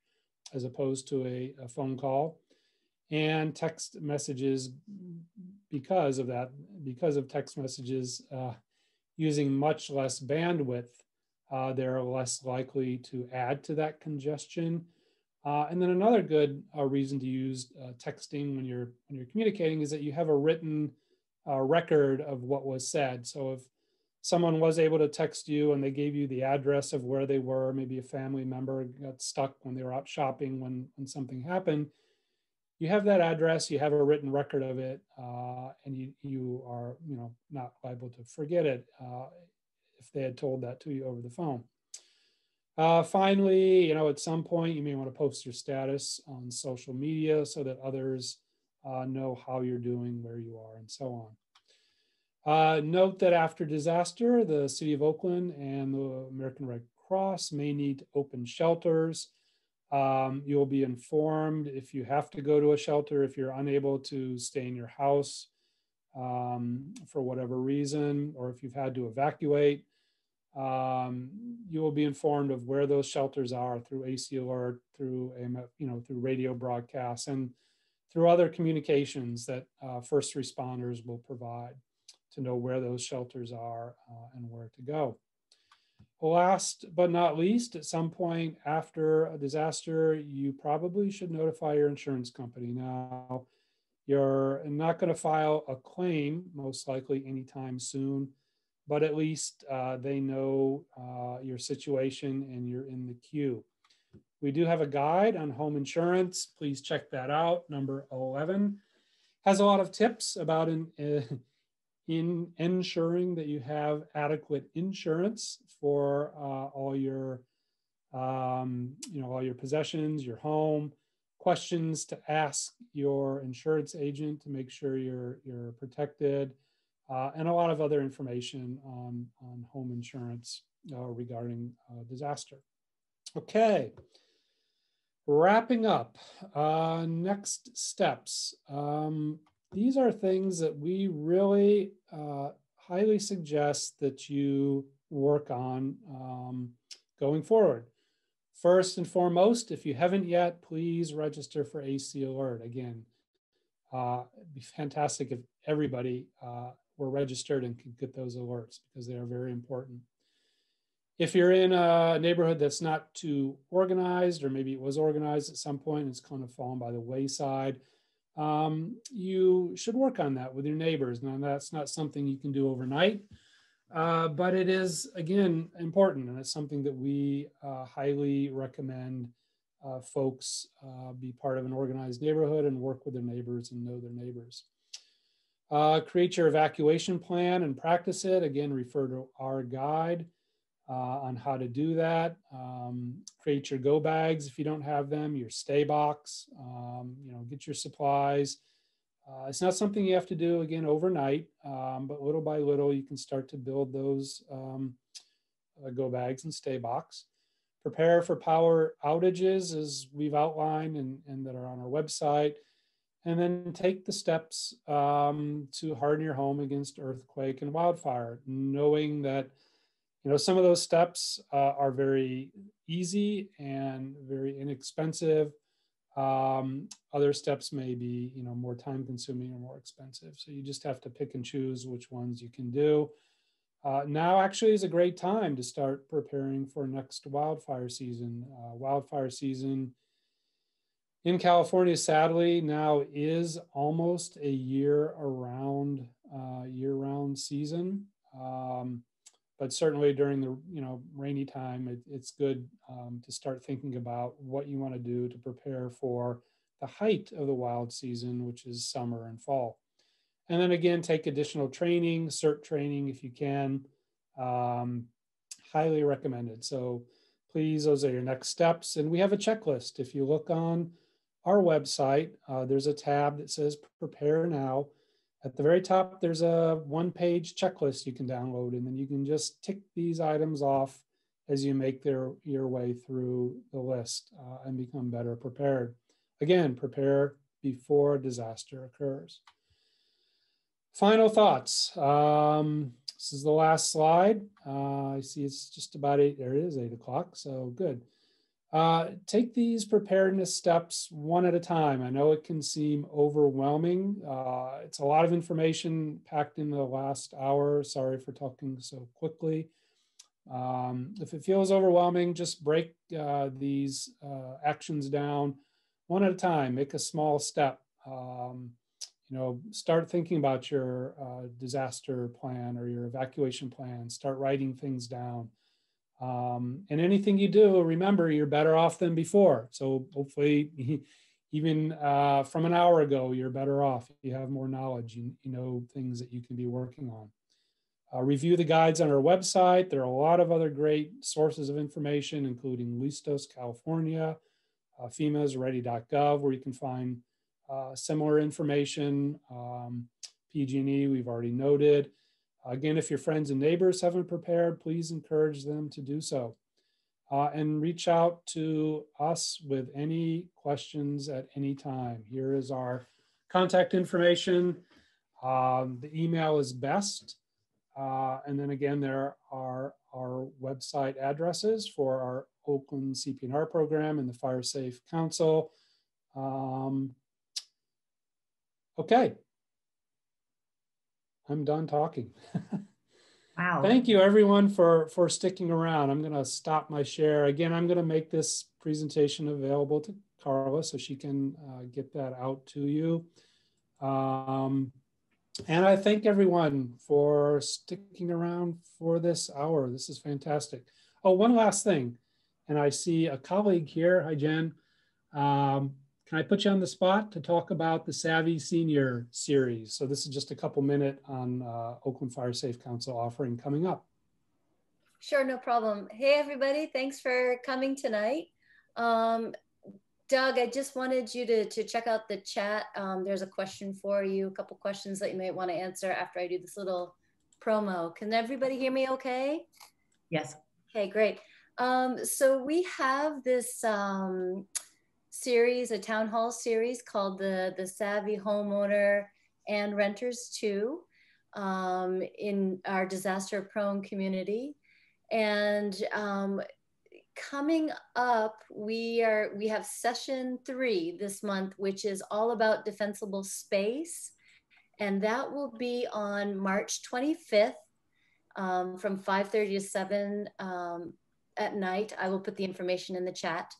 Speaker 2: as opposed to a, a, phone call. And text messages, because of that, because of text messages uh, using much less bandwidth, uh, they're less likely to add to that congestion. Uh, and then another good uh, reason to use texting when you're when you're communicating is that you have a written record of what was said. So if someone was able to text you and they gave you the address of where they were, maybe a family member got stuck when they were out shopping when, when something happened, you have that address, you have a written record of it, uh, and you, you are you know, not liable to forget it uh, if they had told that to you over the phone. Uh, finally, you know, at some point you may want to post your status on social media so that others uh, know how you're doing, where you are, and so on. Uh, note that after disaster, the City of Oakland and the American Red Cross may need open shelters. Um, you'll be informed if you have to go to a shelter, if you're unable to stay in your house um, for whatever reason, or if you've had to evacuate. um, you will be informed of where those shelters are through AC alert, through you know through radio broadcasts, and through other communications that uh, first responders will provide to know where those shelters are uh, and where to go. Last but not least, at some point after a disaster, you probably should notify your insurance company. Now, you're not going to file a claim, most likely anytime soon, but at least uh, they know uh, your situation and you're in the queue. We do have a guide on home insurance. Please check that out. Number 11 has a lot of tips about in, uh, in ensuring that you have adequate insurance for uh, all your, um, you know, all your possessions, your home, questions to ask your insurance agent to make sure you're you're protected, uh, and a lot of other information on on home insurance uh, regarding uh, disaster. Okay, wrapping up. Uh, next steps. Um, these are things that we really uh, highly suggest that you work on um, going forward. First and foremost, if you haven't yet, please register for AC Alert. Again, uh, it'd be fantastic if everybody uh, were registered and could get those alerts because they are very important. If you're in a neighborhood that's not too organized, or maybe it was organized at some point, it's kind of fallen by the wayside, um, you should work on that with your neighbors. Now, that's not something you can do overnight. Uh, but it is, again, important, and it's something that we uh, highly recommend uh, folks uh, be part of an organized neighborhood and work with their neighbors and know their neighbors. Uh, create your evacuation plan and practice it. Again, refer to our guide on how to do that. Um, create your go bags if you don't have them, your stay box, um, you know, get your supplies, uh, it's not something you have to do again overnight, um, but little by little you can start to build those um, uh, go bags and stay box. Prepare for power outages as we've outlined and, and that are on our website. And then take the steps um, to harden your home against earthquake and wildfire, knowing that you know some of those steps uh, are very easy and very inexpensive um, other steps may be, you know, more time consuming or more expensive. So you just have to pick and choose which ones you can do. Uh, now actually is a great time to start preparing for next wildfire season. Uh, wildfire season in California, sadly, now is almost a year around, uh, year round season. Um, but certainly during the you know rainy time, it, it's good um, to start thinking about what you want to do to prepare for the height of the wild season, which is summer and fall. And then again, take additional training, CERT training if you can. Um, highly recommended. So please, those are your next steps. And we have a checklist. If you look on our website, uh, there's a tab that says Prepare Now. At the very top, there's a one page checklist you can download, and then you can just tick these items off as you make their, your way through the list uh, and become better prepared. Again, prepare before disaster occurs. Final thoughts. Um, this is the last slide. Uh, I see it's just about eight, there it is, eight o'clock, so good. Uh, take these preparedness steps one at a time. I know it can seem overwhelming. Uh, it's a lot of information packed in the last hour. Sorry for talking so quickly. Um, if it feels overwhelming, just break uh, these uh, actions down one at a time. Make a small step. Um, you know, start thinking about your uh, disaster plan or your evacuation plan. Start writing things down. Um, and anything you do, remember you're better off than before. So hopefully, even uh, from an hour ago, you're better off. You have more knowledge. You, you know things that you can be working on. Uh, review the guides on our website. There are a lot of other great sources of information, including Listos California, uh, FEMA's ready.gov, where you can find uh, similar information. Um, PG&E, we've already noted. Again, if your friends and neighbors haven't prepared, please encourage them to do so. Uh, and reach out to us with any questions at any time. Here is our contact information. Um, the email is best. Uh, and then again, there are our website addresses for our Oakland CP&R program and the Fire Safe Council. Um, okay. I'm done talking.
Speaker 1: Wow.
Speaker 2: Thank you everyone for, for sticking around. I'm gonna stop my share. Again, I'm gonna make this presentation available to Carla so she can uh, get that out to you. Um, and I thank everyone for sticking around for this hour. This is fantastic. Oh, one last thing. And I see a colleague here. Hi, Jen. Um, can I put you on the spot to talk about the Savvy Senior series? So this is just a couple minute on uh, Oakland Fire Safe Council offering coming up.
Speaker 3: Sure, no problem. Hey, everybody. Thanks for coming tonight. Um, Doug, I just wanted you to, to check out the chat. Um, there's a question for you, a couple questions that you might want to answer after I do this little promo. Can everybody hear me okay?
Speaker 1: Yes.
Speaker 3: Okay, great. Um, so we have this um, series, a town hall series called the, the Savvy Homeowner and Renters 2 um, in our disaster prone community. And um, coming up, we are we have session three this month, which is all about defensible space, and that will be on March 25th um, from 5:30 to 7 um, at night. I will put the information in the chat.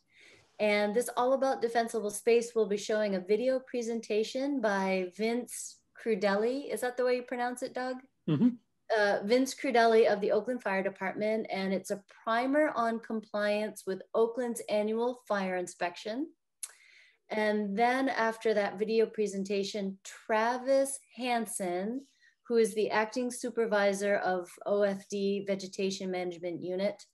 Speaker 3: And this all about defensible space will be showing a video presentation by Vince Crudelli. Is that the way you pronounce it, Doug?
Speaker 2: Mm-hmm
Speaker 3: uh, Vince Crudelli of the Oakland Fire Department, and it's a primer on compliance with Oakland's annual fire inspection. And then after that video presentation, Travis Hanson, who is the acting supervisor of OFD Vegetation Management Unit,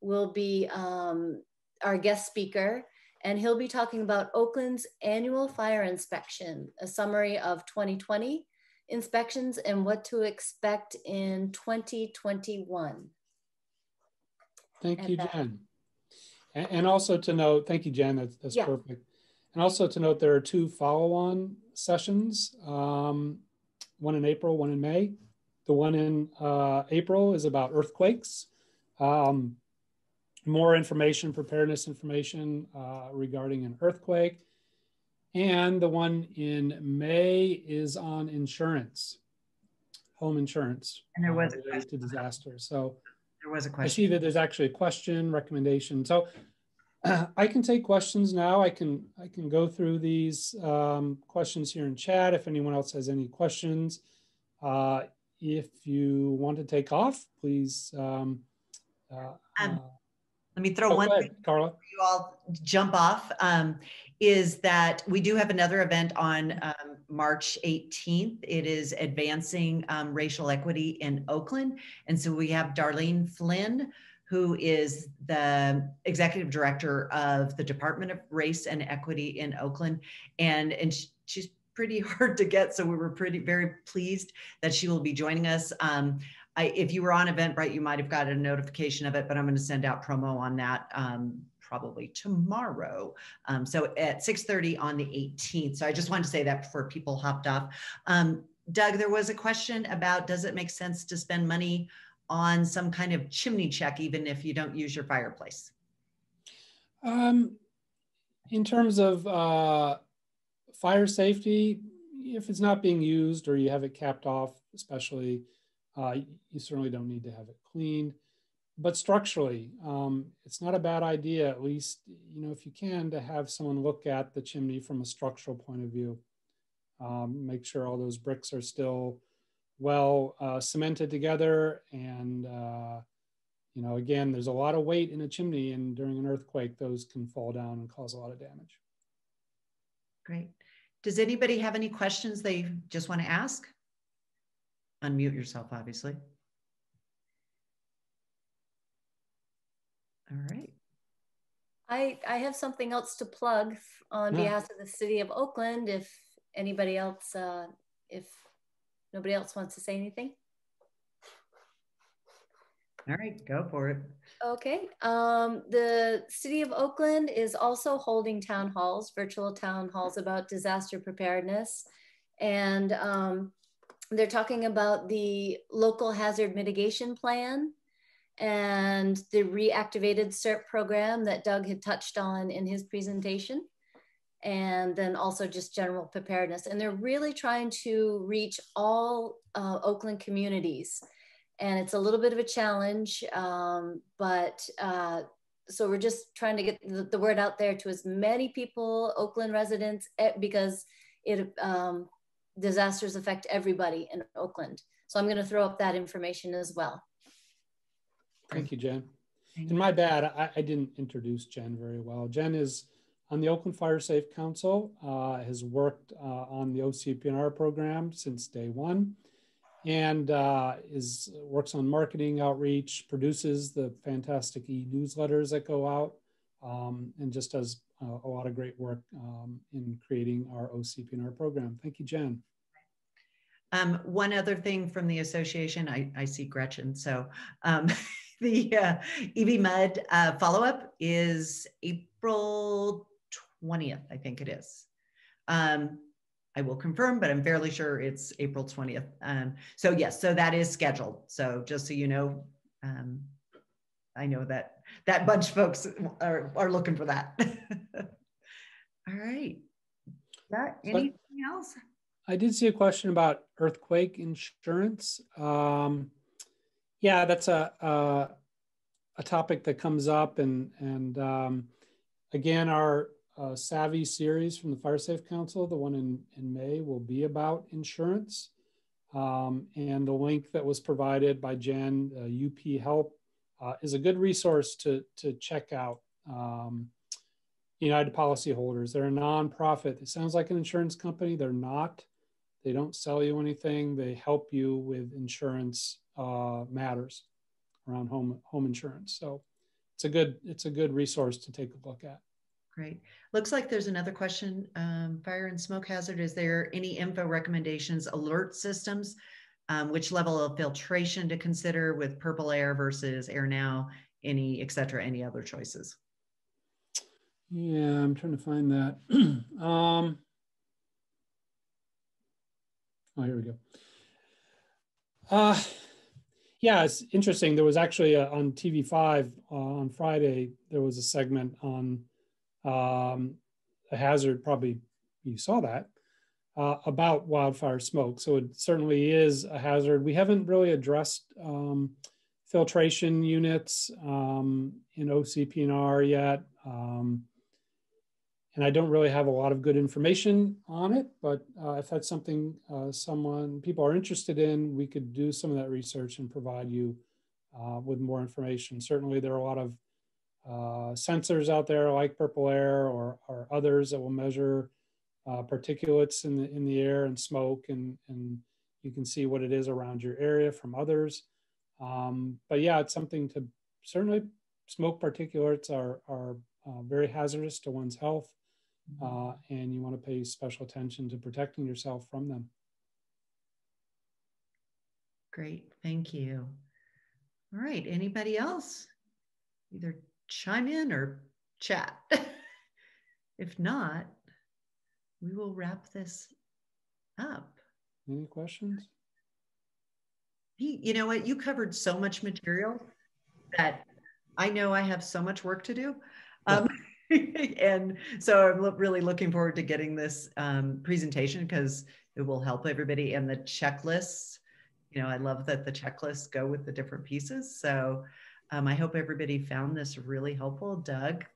Speaker 3: will be um, our guest speaker. And he'll be talking about Oakland's annual fire inspection, a summary of 2020 inspections and what to expect in 2021.
Speaker 2: Thank
Speaker 3: And
Speaker 2: you,
Speaker 3: that-
Speaker 2: Jen. And, and also to note, thank you, Jen, that's, that's
Speaker 3: Yeah.
Speaker 2: perfect. And also to note, there are two follow-on sessions, um, one in April, one in May. The one in uh, April is about earthquakes. Um, more information, preparedness information uh, regarding an earthquake. And the one in May is on insurance, home insurance.
Speaker 1: And there was
Speaker 2: uh, to disaster. So
Speaker 1: There was a question.
Speaker 2: I see that there's actually a question recommendation. So I can take questions now. I can I can go through these um, questions here in chat. If anyone else has any questions, uh, if you want to take off, please. Um, uh,
Speaker 1: Um,
Speaker 2: uh,
Speaker 1: Let me throw
Speaker 2: oh,
Speaker 1: one
Speaker 2: ahead, Carla.
Speaker 1: you all jump off um, is that we do have another event on um, March 18th. It is advancing um, racial equity in Oakland. And so we have Darlene Flynn, who is the executive director of the Department of Race and Equity in Oakland. And, and she's pretty hard to get. So we were pretty, very pleased that she will be joining us. Um, I, if you were on Eventbrite, you might have got a notification of it, but I'm going to send out promo on that um, probably tomorrow. Um, so at 6:30 on the 18th. So I just wanted to say that before people hopped off. Um, Doug, there was a question about does it make sense to spend money on some kind of chimney check even if you don't use your fireplace?
Speaker 2: Um, in terms of uh, fire safety, if it's not being used or you have it capped off, especially, uh, you certainly don't need to have it cleaned. But structurally, um, it's not a bad idea, at least, you know, if you can, to have someone look at the chimney from a structural point of view. Um, make sure all those bricks are still well uh, cemented together and uh, you know, again, there's a lot of weight in a chimney, and during an earthquake, those can fall down and cause a lot of damage.
Speaker 1: Great. Does anybody have any questions they just want to ask? Unmute yourself, obviously. All right.
Speaker 3: I, I have something else to plug on
Speaker 2: Yeah.
Speaker 3: behalf of the city of Oakland. If anybody else, uh, if nobody else wants to say anything.
Speaker 1: All right, go for it.
Speaker 3: Okay. Um, the city of Oakland is also holding town halls, virtual town halls about disaster preparedness. And um, they're talking about the local hazard mitigation plan and the reactivated CERT program that Doug had touched on in his presentation. And then also just general preparedness. And they're really trying to reach all uh, Oakland communities. And it's a little bit of a challenge, um, but uh, so we're just trying to get the, the, word out there to as many people, Oakland residents, eh, because it um, disasters affect everybody in Oakland. So I'm going to throw up that information as well.
Speaker 2: Thank you, Jen. And my bad, I, I, didn't introduce Jen very well. Jen is on the Oakland Fire Safe Council, uh, has worked uh, on the OCP&R program since day one, and uh, is works on marketing outreach, produces the fantastic e-newsletters that go out, um, and just does uh, a lot of great work um, in creating our OCP&R program. Thank you, Jen.
Speaker 1: Um, one other thing from the association, I, I see Gretchen. So um, the uh, EBMUD uh, follow up is April 20th, I think it is. Um, I will confirm, but I'm fairly sure it's April 20th. Um, so yes, so that is scheduled. So just so you know, I know that that bunch of folks are, are looking for that. All right. That anything else?
Speaker 2: I did see a question about earthquake insurance. Um, yeah, that's a, a, a topic that comes up, and and um, again, our uh, Savvy series from the Fire Safe Council, the one in in May, will be about insurance. Um, and the link that was provided by Jen, uh, UP Help, uh, is a good resource to to check out. Um, United Policyholders, they're a nonprofit. It sounds like an insurance company. They're not. They don't sell you anything. They help you with insurance uh, matters around home home insurance. So it's a good it's a good resource to take a look at.
Speaker 1: Great. Looks like there's another question. Um, fire and smoke hazard. Is there any info recommendations, alert systems? Um, which level of filtration to consider with PurpleAir versus AirNow? Any, et cetera, any other choices?
Speaker 2: Yeah, I'm trying to find that. um, Oh, here we go. Uh, yeah, it's interesting. There was actually a, on TV5 uh, on Friday, there was a segment on um, a hazard, probably you saw that, uh, about wildfire smoke. So it certainly is a hazard. We haven't really addressed um, filtration units um, in OCP&R yet. Um, and I don't really have a lot of good information on it, but uh, if that's something uh, someone, people are interested in, we could do some of that research and provide you uh, with more information. Certainly there are a lot of uh, sensors out there like PurpleAir or, or others that will measure uh, particulates in the, in the air and smoke and, and you can see what it is around your area from others. Um, but yeah, it's something to certainly smoke particulates are, are uh, very hazardous to one's health uh, and you want to pay special attention to protecting yourself from them.
Speaker 1: Great, thank you. All right, anybody else? Either chime in or chat. if not, we will wrap this up.
Speaker 2: Any questions?
Speaker 1: You know what? You covered so much material that I know I have so much work to do. Um, and so I'm really looking forward to getting this um, presentation because it will help everybody. And the checklists, you know, I love that the checklists go with the different pieces. So um, I hope everybody found this really helpful. Doug,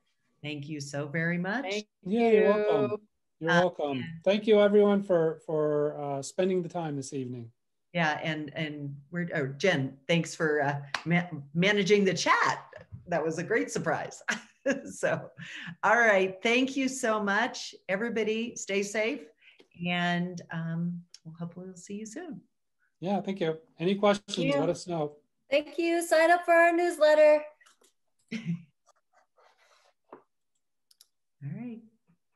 Speaker 1: thank you so very much. Thank
Speaker 2: yeah, you. are welcome. You're uh, welcome. Thank you, everyone, for for uh, spending the time this evening.
Speaker 1: Yeah, and and we're oh, Jen, thanks for uh, ma managing the chat. That was a great surprise. so, all right. Thank you so much. Everybody stay safe and um, we'll hopefully we'll see you soon.
Speaker 2: Yeah, thank you. Any questions, you. let us know.
Speaker 3: Thank you. Sign up for our newsletter.
Speaker 1: all right.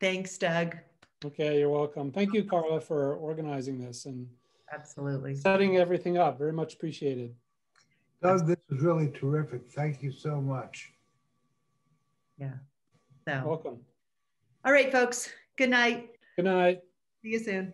Speaker 1: Thanks, Doug.
Speaker 2: Okay, you're welcome. Thank you, Carla, for organizing this and
Speaker 1: absolutely
Speaker 2: setting everything up. Very much appreciated.
Speaker 4: Doug, this was really terrific. Thank you so much.
Speaker 1: Yeah. So
Speaker 2: welcome.
Speaker 1: All right, folks. Good night.
Speaker 2: Good night.
Speaker 1: See you soon.